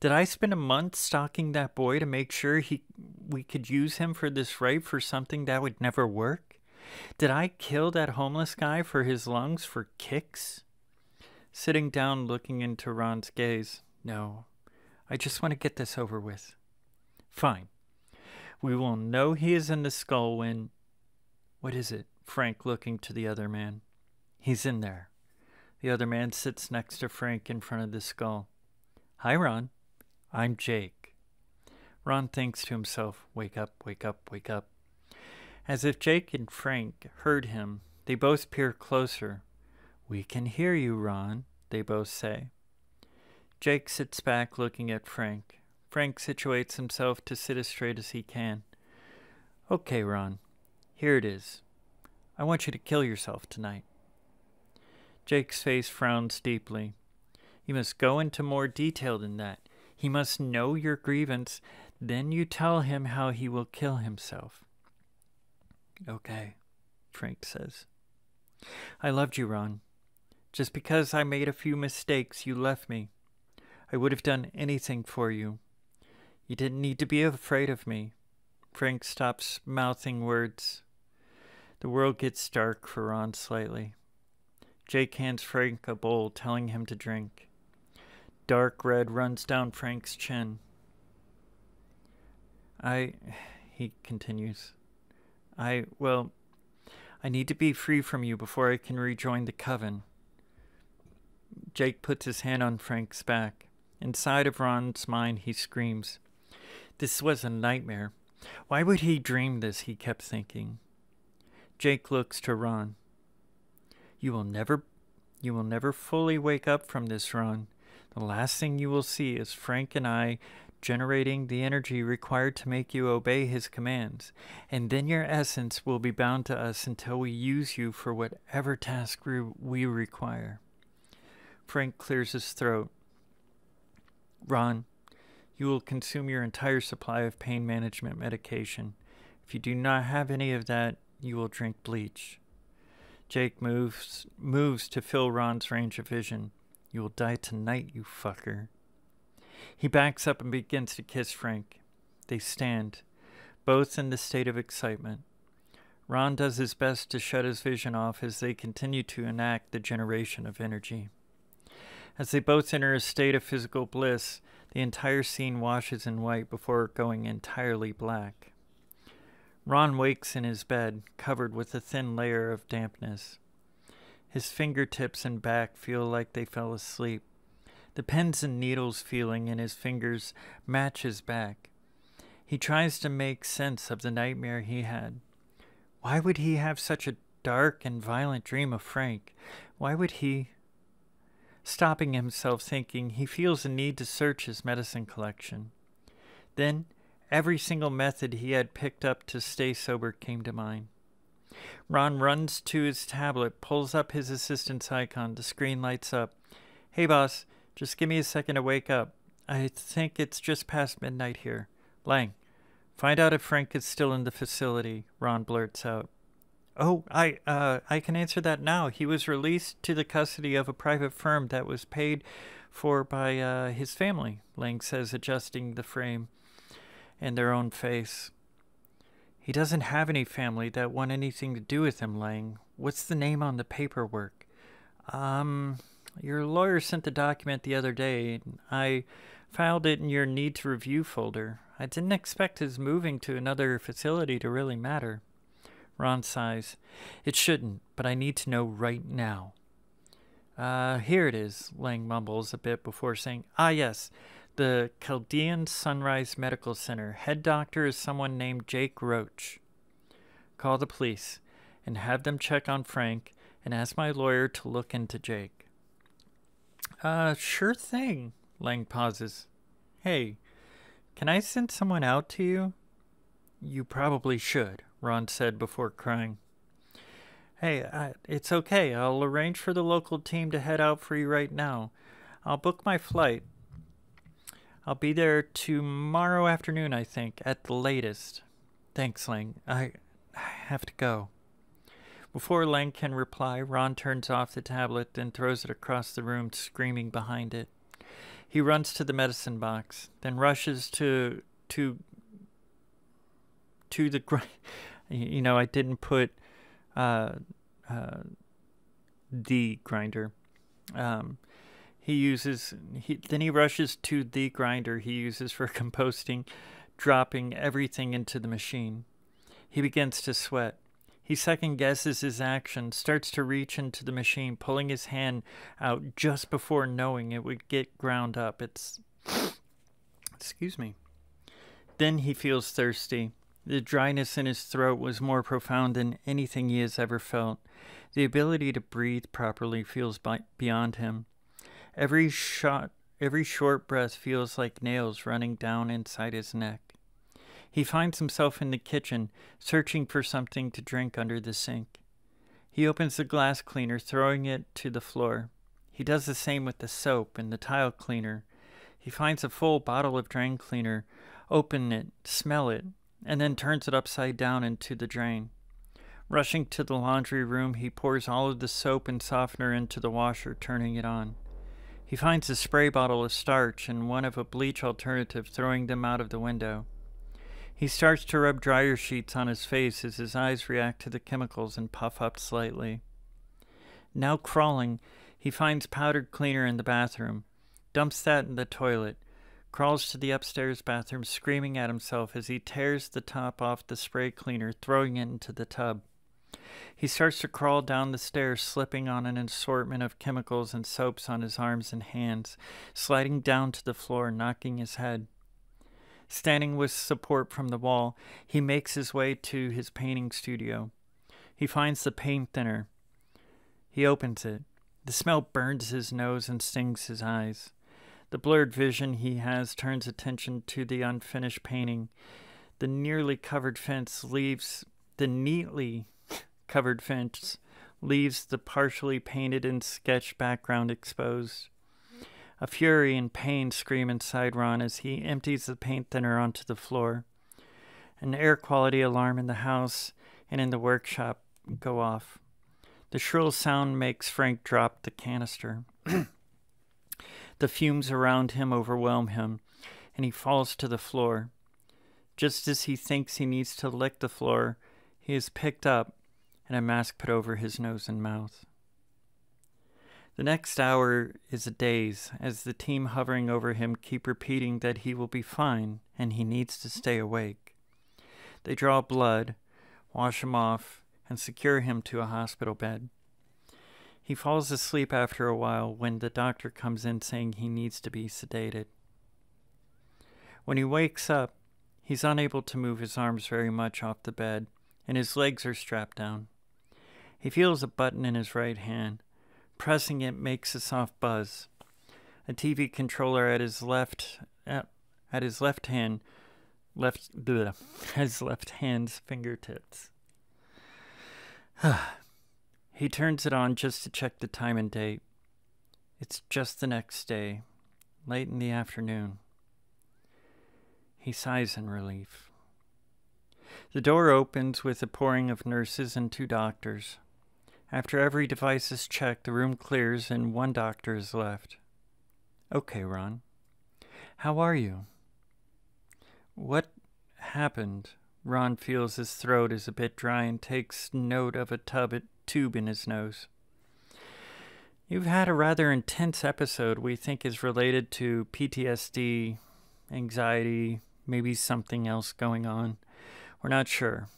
Did I spend a month stalking that boy to make sure he we could use him for this rape for something that would never work? Did I kill that homeless guy for his lungs for kicks? Sitting down, looking into Ron's gaze. No, I just want to get this over with. Fine. We will know he is in the skull when. What is it? Frank looking to the other man. He's in there. The other man sits next to Frank in front of the skull. Hi, Ron. I'm Jake. Ron thinks to himself, Wake up, wake up, wake up. As if Jake and Frank heard him, they both peer closer. We can hear you, Ron, they both say. Jake sits back looking at Frank. Frank situates himself to sit as straight as he can. Okay, Ron, here it is. I want you to kill yourself tonight. Jake's face frowns deeply. You must go into more detail than that. He must know your grievance, then you tell him how he will kill himself. Okay, Frank says. I loved you, Ron. Just because I made a few mistakes, you left me. I would have done anything for you. You didn't need to be afraid of me. Frank stops mouthing words. The world gets dark for Ron slightly. Jake hands Frank a bowl, telling him to drink. Dark red runs down Frank's chin. I, he continues, I, well, I need to be free from you before I can rejoin the coven. Jake puts his hand on Frank's back. Inside of Ron's mind, he screams. This was a nightmare. Why would he dream this? He kept thinking. Jake looks to Ron. You will never, you will never fully wake up from this, Ron. The last thing you will see is Frank and I generating the energy required to make you obey his commands, and then your essence will be bound to us until we use you for whatever task we require. Frank clears his throat. Ron, you will consume your entire supply of pain management medication. If you do not have any of that, you will drink bleach. Jake moves moves to fill Ron's range of vision. You will die tonight, you fucker. He backs up and begins to kiss Frank. They stand, both in the state of excitement. Ron does his best to shut his vision off as they continue to enact the generation of energy. As they both enter a state of physical bliss, the entire scene washes in white before going entirely black. Ron wakes in his bed, covered with a thin layer of dampness. His fingertips and back feel like they fell asleep. The pins and needles feeling in his fingers match his back. He tries to make sense of the nightmare he had. Why would he have such a dark and violent dream of Frank? Why would he? Stopping himself thinking, he feels a need to search his medicine collection. Then, every single method he had picked up to stay sober came to mind. Ron runs to his tablet, pulls up his assistant's icon. The screen lights up. Hey, boss, just give me a second to wake up. I think it's just past midnight here. Lang, find out if Frank is still in the facility, Ron blurts out. Oh, I uh, I can answer that now. He was released to the custody of a private firm that was paid for by uh, his family, Lang says, adjusting the frame and their own face. He doesn't have any family that want anything to do with him, Lang. What's the name on the paperwork? Um, your lawyer sent the document the other day. I filed it in your need to review folder. I didn't expect his moving to another facility to really matter. Ron sighs. It shouldn't, but I need to know right now. Uh, here it is, Lang mumbles a bit before saying, Ah, yes, the Chaldean Sunrise Medical Center. Head doctor is someone named Jake Roach. Call the police and have them check on Frank and ask my lawyer to look into Jake. Uh, sure thing, Lang pauses. Hey, can I send someone out to you? You probably should. Ron said before crying. Hey, I, it's okay. I'll arrange for the local team to head out for you right now. I'll book my flight. I'll be there tomorrow afternoon, I think, at the latest. Thanks, Lang. I, I have to go. Before Lang can reply, Ron turns off the tablet, and throws it across the room, screaming behind it. He runs to the medicine box, then rushes to to to the you know, I didn't put uh, uh, the grinder. Um, he uses he then he rushes to the grinder he uses for composting, dropping everything into the machine. He begins to sweat. He second guesses his action, starts to reach into the machine, pulling his hand out just before knowing it would get ground up. It's excuse me. Then he feels thirsty. The dryness in his throat was more profound than anything he has ever felt. The ability to breathe properly feels beyond him. Every shot, every short breath feels like nails running down inside his neck. He finds himself in the kitchen, searching for something to drink under the sink. He opens the glass cleaner, throwing it to the floor. He does the same with the soap and the tile cleaner. He finds a full bottle of drain cleaner, open it, smell it, and then turns it upside down into the drain. Rushing to the laundry room, he pours all of the soap and softener into the washer, turning it on. He finds a spray bottle of starch and one of a bleach alternative, throwing them out of the window. He starts to rub dryer sheets on his face as his eyes react to the chemicals and puff up slightly. Now crawling, he finds powdered cleaner in the bathroom, dumps that in the toilet, crawls to the upstairs bathroom, screaming at himself as he tears the top off the spray cleaner, throwing it into the tub. He starts to crawl down the stairs, slipping on an assortment of chemicals and soaps on his arms and hands, sliding down to the floor, knocking his head. Standing with support from the wall, he makes his way to his painting studio. He finds the paint thinner. He opens it. The smell burns his nose and stings his eyes. The blurred vision he has turns attention to the unfinished painting. The nearly covered fence leaves the neatly covered fence leaves the partially painted and sketched background exposed. A fury and pain scream inside Ron as he empties the paint thinner onto the floor. An air quality alarm in the house and in the workshop go off. The shrill sound makes Frank drop the canister. the fumes around him overwhelm him, and he falls to the floor. Just as he thinks he needs to lick the floor, he is picked up and a mask put over his nose and mouth. The next hour is a daze as the team hovering over him keep repeating that he will be fine and he needs to stay awake. They draw blood, wash him off, and secure him to a hospital bed. He falls asleep after a while when the doctor comes in saying he needs to be sedated. When he wakes up, he's unable to move his arms very much off the bed, and his legs are strapped down. He feels a button in his right hand. Pressing it makes a soft buzz. A TV controller at his left at, at his left hand left bleh, his left hand's fingertips. he turns it on just to check the time and date. It's just the next day, late in the afternoon. He sighs in relief. The door opens with a pouring of nurses and two doctors. After every device is checked, the room clears and one doctor is left. Okay, Ron. How are you? What happened? Ron feels his throat is a bit dry and takes note of a tub tube in his nose. You've had a rather intense episode we think is related to PTSD, anxiety, maybe something else going on. We're not sure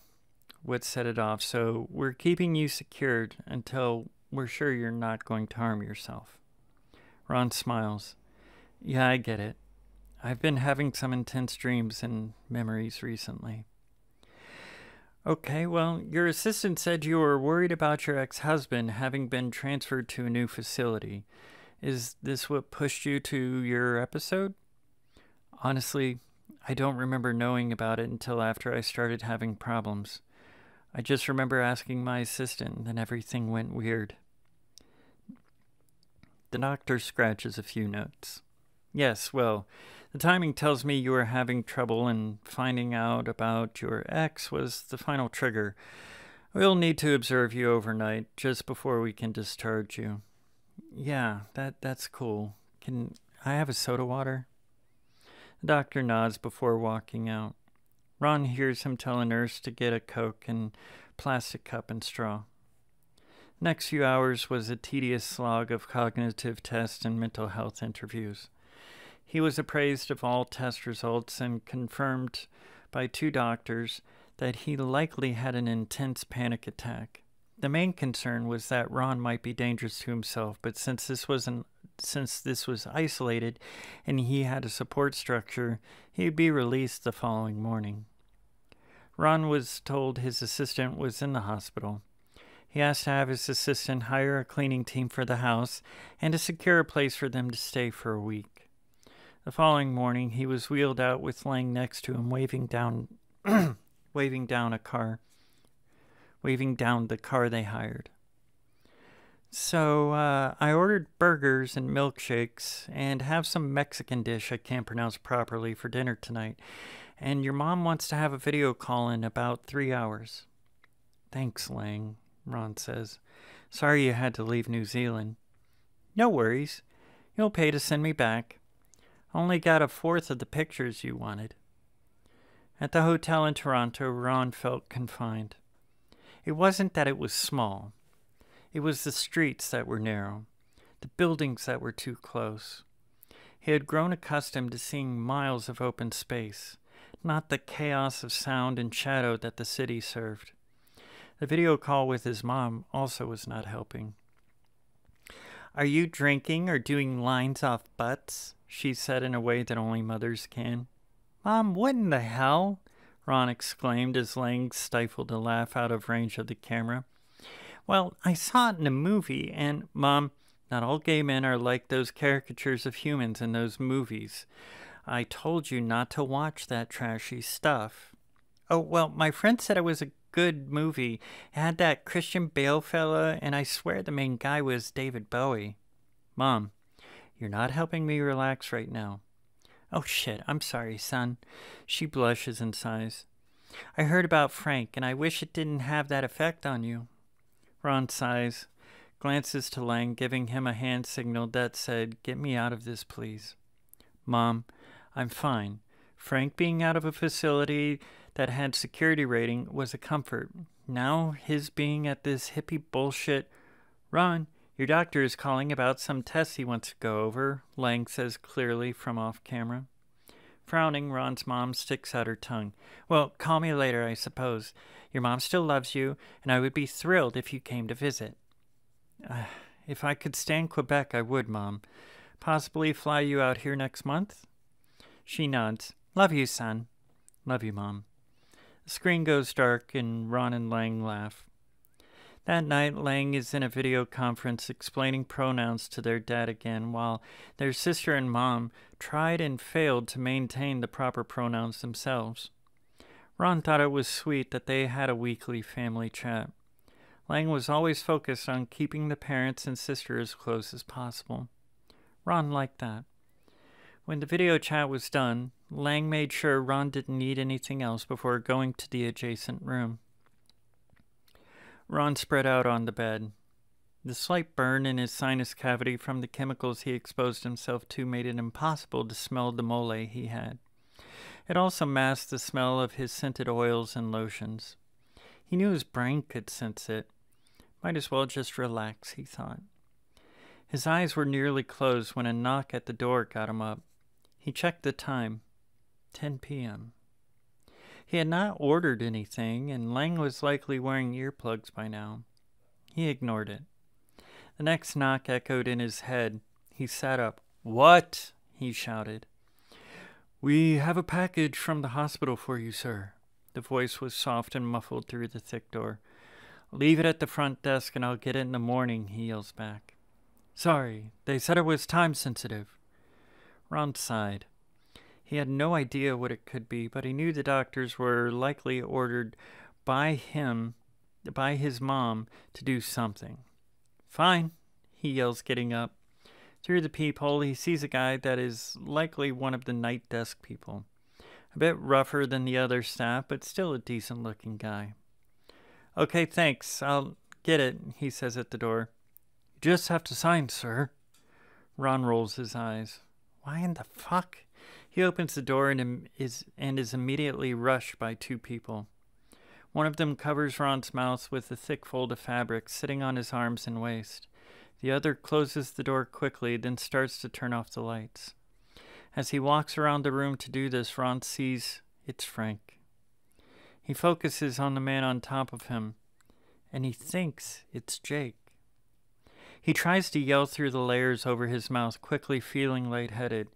what set it off. So we're keeping you secured until we're sure you're not going to harm yourself. Ron smiles. Yeah, I get it. I've been having some intense dreams and memories recently. Okay, well, your assistant said you were worried about your ex husband having been transferred to a new facility. Is this what pushed you to your episode? Honestly, I don't remember knowing about it until after I started having problems. I just remember asking my assistant, and everything went weird. The doctor scratches a few notes. Yes, well, the timing tells me you were having trouble, and finding out about your ex was the final trigger. We'll need to observe you overnight, just before we can discharge you. Yeah, that that's cool. Can I have a soda water? The doctor nods before walking out. Ron hears him tell a nurse to get a Coke and plastic cup and straw. Next few hours was a tedious slog of cognitive tests and mental health interviews. He was appraised of all test results and confirmed by two doctors that he likely had an intense panic attack. The main concern was that Ron might be dangerous to himself, but since this was an since this was isolated and he had a support structure, he'd be released the following morning. Ron was told his assistant was in the hospital. He asked to have his assistant hire a cleaning team for the house and to secure a place for them to stay for a week. The following morning, he was wheeled out with Lang next to him, waving down, waving down a car, waving down the car they hired. So uh, I ordered burgers and milkshakes and have some Mexican dish I can't pronounce properly for dinner tonight. And your mom wants to have a video call in about three hours. Thanks, Lang, Ron says. Sorry you had to leave New Zealand. No worries. You'll pay to send me back. Only got a fourth of the pictures you wanted. At the hotel in Toronto, Ron felt confined. It wasn't that it was small. It was the streets that were narrow, the buildings that were too close. He had grown accustomed to seeing miles of open space, not the chaos of sound and shadow that the city served. The video call with his mom also was not helping. Are you drinking or doing lines off butts? she said in a way that only mothers can. Mom, what in the hell? Ron exclaimed as Lang stifled a laugh out of range of the camera. Well, I saw it in a movie, and, Mom, not all gay men are like those caricatures of humans in those movies. I told you not to watch that trashy stuff. Oh, well, my friend said it was a good movie. It had that Christian Bale fella, and I swear the main guy was David Bowie. Mom, you're not helping me relax right now. Oh, shit, I'm sorry, son. She blushes and sighs. I heard about Frank, and I wish it didn't have that effect on you. Ron sighs, glances to Lang, giving him a hand signal that said, Get me out of this, please. Mom, I'm fine. Frank being out of a facility that had security rating was a comfort. Now his being at this hippie bullshit. Ron, your doctor is calling about some tests he wants to go over, Lang says clearly from off camera. Frowning, Ron's mom sticks out her tongue. Well, call me later, I suppose. Your mom still loves you, and I would be thrilled if you came to visit. Uh, if I could stand Quebec, I would, Mom. Possibly fly you out here next month? She nods. Love you, son. Love you, Mom. The screen goes dark, and Ron and Lang laugh. That night, Lang is in a video conference explaining pronouns to their dad again, while their sister and mom tried and failed to maintain the proper pronouns themselves. Ron thought it was sweet that they had a weekly family chat. Lang was always focused on keeping the parents and sister as close as possible. Ron liked that. When the video chat was done, Lang made sure Ron didn't need anything else before going to the adjacent room. Ron spread out on the bed. The slight burn in his sinus cavity from the chemicals he exposed himself to made it impossible to smell the mole he had. It also masked the smell of his scented oils and lotions. He knew his brain could sense it. Might as well just relax, he thought. His eyes were nearly closed when a knock at the door got him up. He checked the time 10 p.m. He had not ordered anything, and Lang was likely wearing earplugs by now. He ignored it. The next knock echoed in his head. He sat up. What? he shouted. We have a package from the hospital for you, sir. The voice was soft and muffled through the thick door. Leave it at the front desk and I'll get it in the morning, he yells back. Sorry, they said it was time sensitive. Ron sighed. He had no idea what it could be, but he knew the doctors were likely ordered by him, by his mom, to do something. Fine, he yells, getting up. Through the peephole, he sees a guy that is likely one of the night desk people. A bit rougher than the other staff, but still a decent looking guy. Okay, thanks. I'll get it, he says at the door. Just have to sign, sir. Ron rolls his eyes. Why in the fuck? He opens the door and is, and is immediately rushed by two people. One of them covers Ron's mouth with a thick fold of fabric sitting on his arms and waist. The other closes the door quickly, then starts to turn off the lights. As he walks around the room to do this, Ron sees it's Frank. He focuses on the man on top of him, and he thinks it's Jake. He tries to yell through the layers over his mouth, quickly feeling lightheaded.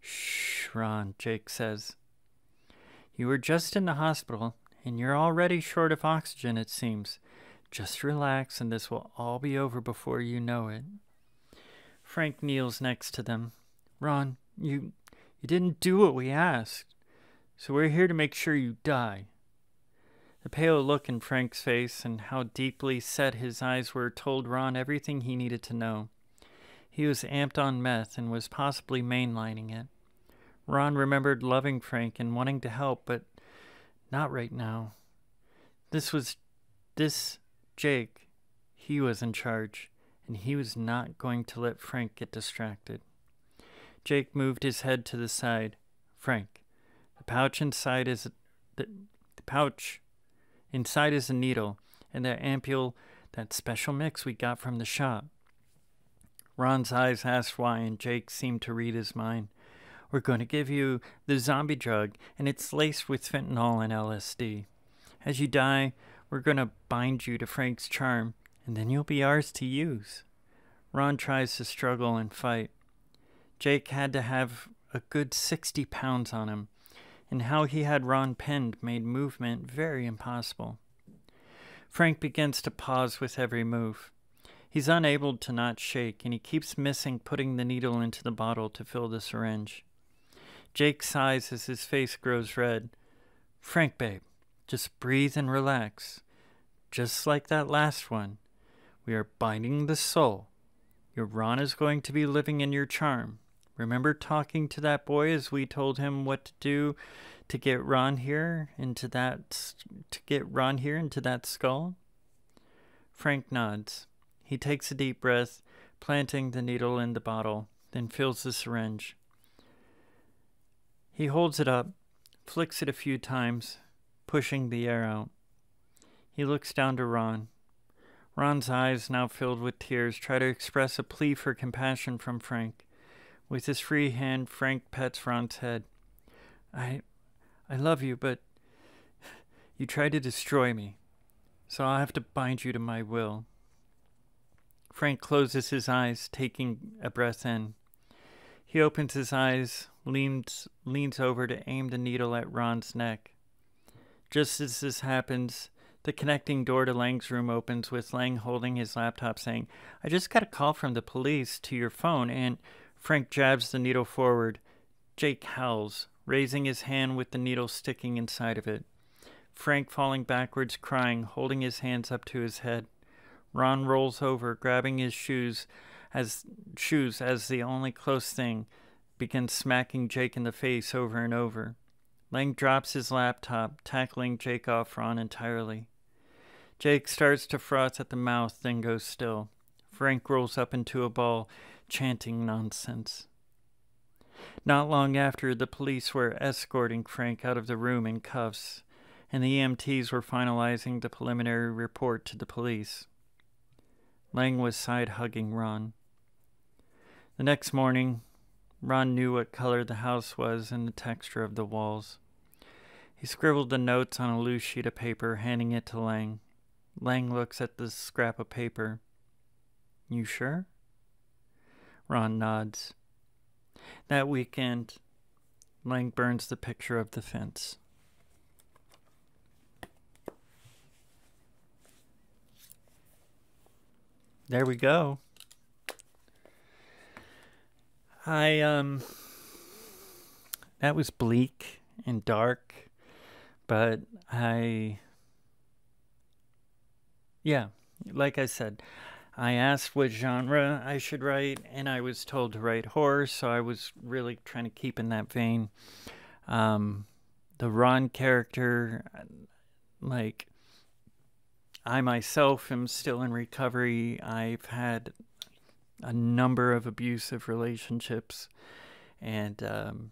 Shh, Ron, Jake says. You were just in the hospital, and you're already short of oxygen, it seems. Just relax, and this will all be over before you know it. Frank kneels next to them. Ron, you you didn't do what we asked, so we're here to make sure you die. The pale look in Frank's face and how deeply set his eyes were told Ron everything he needed to know. He was amped on meth and was possibly mainlining it. Ron remembered loving Frank and wanting to help, but not right now. This was. this Jake. He was in charge, and he was not going to let Frank get distracted. Jake moved his head to the side. Frank, the pouch inside is. the, the pouch inside is a needle, and that ampule, that special mix we got from the shop. Ron's eyes asked why, and Jake seemed to read his mind. We're going to give you the zombie drug, and it's laced with fentanyl and LSD. As you die, we're going to bind you to Frank's charm, and then you'll be ours to use. Ron tries to struggle and fight. Jake had to have a good 60 pounds on him, and how he had Ron pinned made movement very impossible. Frank begins to pause with every move. He's unable to not shake, and he keeps missing putting the needle into the bottle to fill the syringe. Jake sighs as his face grows red. Frank, babe, just breathe and relax. Just like that last one. We are binding the soul. Your Ron is going to be living in your charm. Remember talking to that boy as we told him what to do to get Ron here into that to get Ron here into that skull? Frank nods. He takes a deep breath, planting the needle in the bottle, then fills the syringe. He holds it up, flicks it a few times, pushing the air out. He looks down to Ron. Ron's eyes, now filled with tears, try to express a plea for compassion from Frank. With his free hand, Frank pets Ron's head. I I love you, but you tried to destroy me, so I'll have to bind you to my will. Frank closes his eyes, taking a breath in. He opens his eyes, leans, leans over to aim the needle at Ron's neck. Just as this happens, the connecting door to Lang's room opens with Lang holding his laptop saying, I just got a call from the police to your phone, and Frank jabs the needle forward. Jake howls, raising his hand with the needle sticking inside of it. Frank falling backwards, crying, holding his hands up to his head. Ron rolls over, grabbing his shoes as shoes as the only close thing begins smacking Jake in the face over and over. Lang drops his laptop, tackling Jake off Ron entirely. Jake starts to froth at the mouth, then goes still. Frank rolls up into a ball, chanting nonsense. Not long after, the police were escorting Frank out of the room in cuffs, and the EMTs were finalizing the preliminary report to the police. Lang was side hugging Ron. The next morning, Ron knew what color the house was and the texture of the walls. He scribbled the notes on a loose sheet of paper, handing it to Lang. Lang looks at the scrap of paper. You sure? Ron nods. That weekend, Lang burns the picture of the fence. There we go. I um that was bleak and dark, but I yeah, like I said, I asked what genre I should write, and I was told to write horror, so I was really trying to keep in that vein. Um, the Ron character, like, I myself am still in recovery. I've had a number of abusive relationships, and um,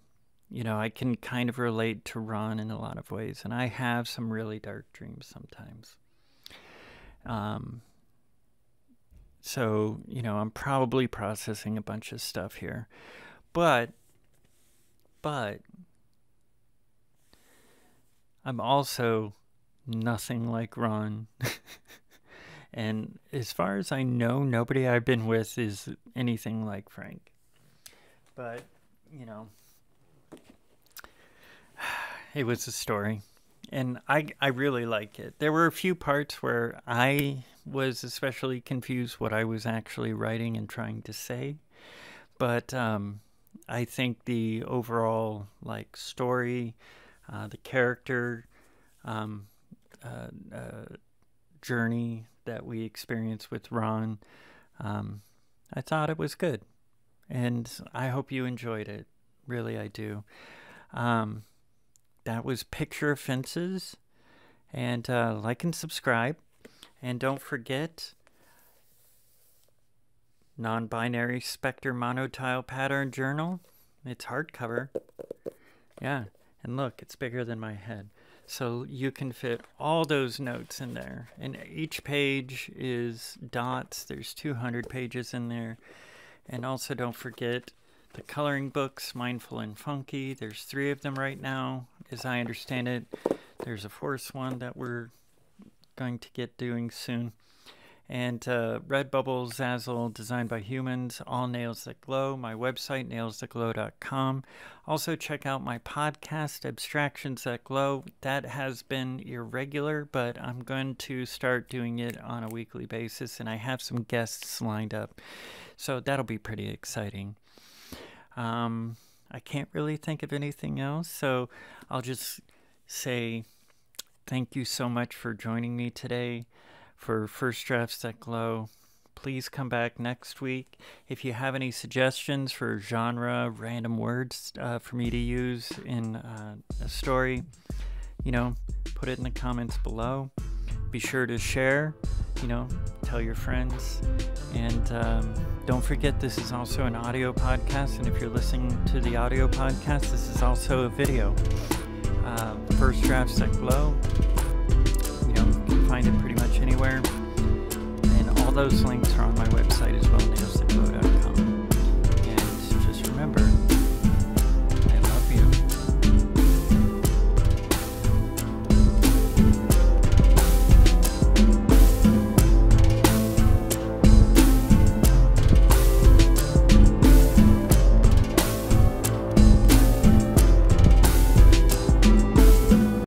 you know, I can kind of relate to Ron in a lot of ways, and I have some really dark dreams sometimes. Um, so, you know, I'm probably processing a bunch of stuff here. But, but, I'm also nothing like Ron. and as far as I know, nobody I've been with is anything like Frank. But, you know, it was a story. And I, I really like it. There were a few parts where I was especially confused what I was actually writing and trying to say. But um, I think the overall like story, uh, the character um, uh, uh, journey that we experienced with Ron, um, I thought it was good, and I hope you enjoyed it. Really, I do. Um, that was Picture Fences, and uh, like and subscribe, and don't forget non-binary specter monotile pattern journal. It's hardcover. Yeah, and look, it's bigger than my head. So you can fit all those notes in there. And each page is dots. There's 200 pages in there. And also don't forget the coloring books, Mindful and Funky. There's three of them right now, as I understand it. There's a fourth one that we're going to get doing soon and uh, Redbubble Zazzle, designed by humans, all nails that glow. My website, nailsthatglow.com. Also, check out my podcast, Abstractions That Glow. That has been irregular, but I'm going to start doing it on a weekly basis, and I have some guests lined up. So that'll be pretty exciting. Um, I can't really think of anything else, so I'll just say thank you so much for joining me today for First Drafts That Glow. Please come back next week. If you have any suggestions for genre, random words uh, for me to use in uh, a story, you know, put it in the comments below. Be sure to share, you know, tell your friends. And um, don't forget, this is also an audio podcast. And if you're listening to the audio podcast, this is also a video. Uh, First Drafts you can find it pretty much anywhere. And all those links are on my website as well, nailsthatglow.com.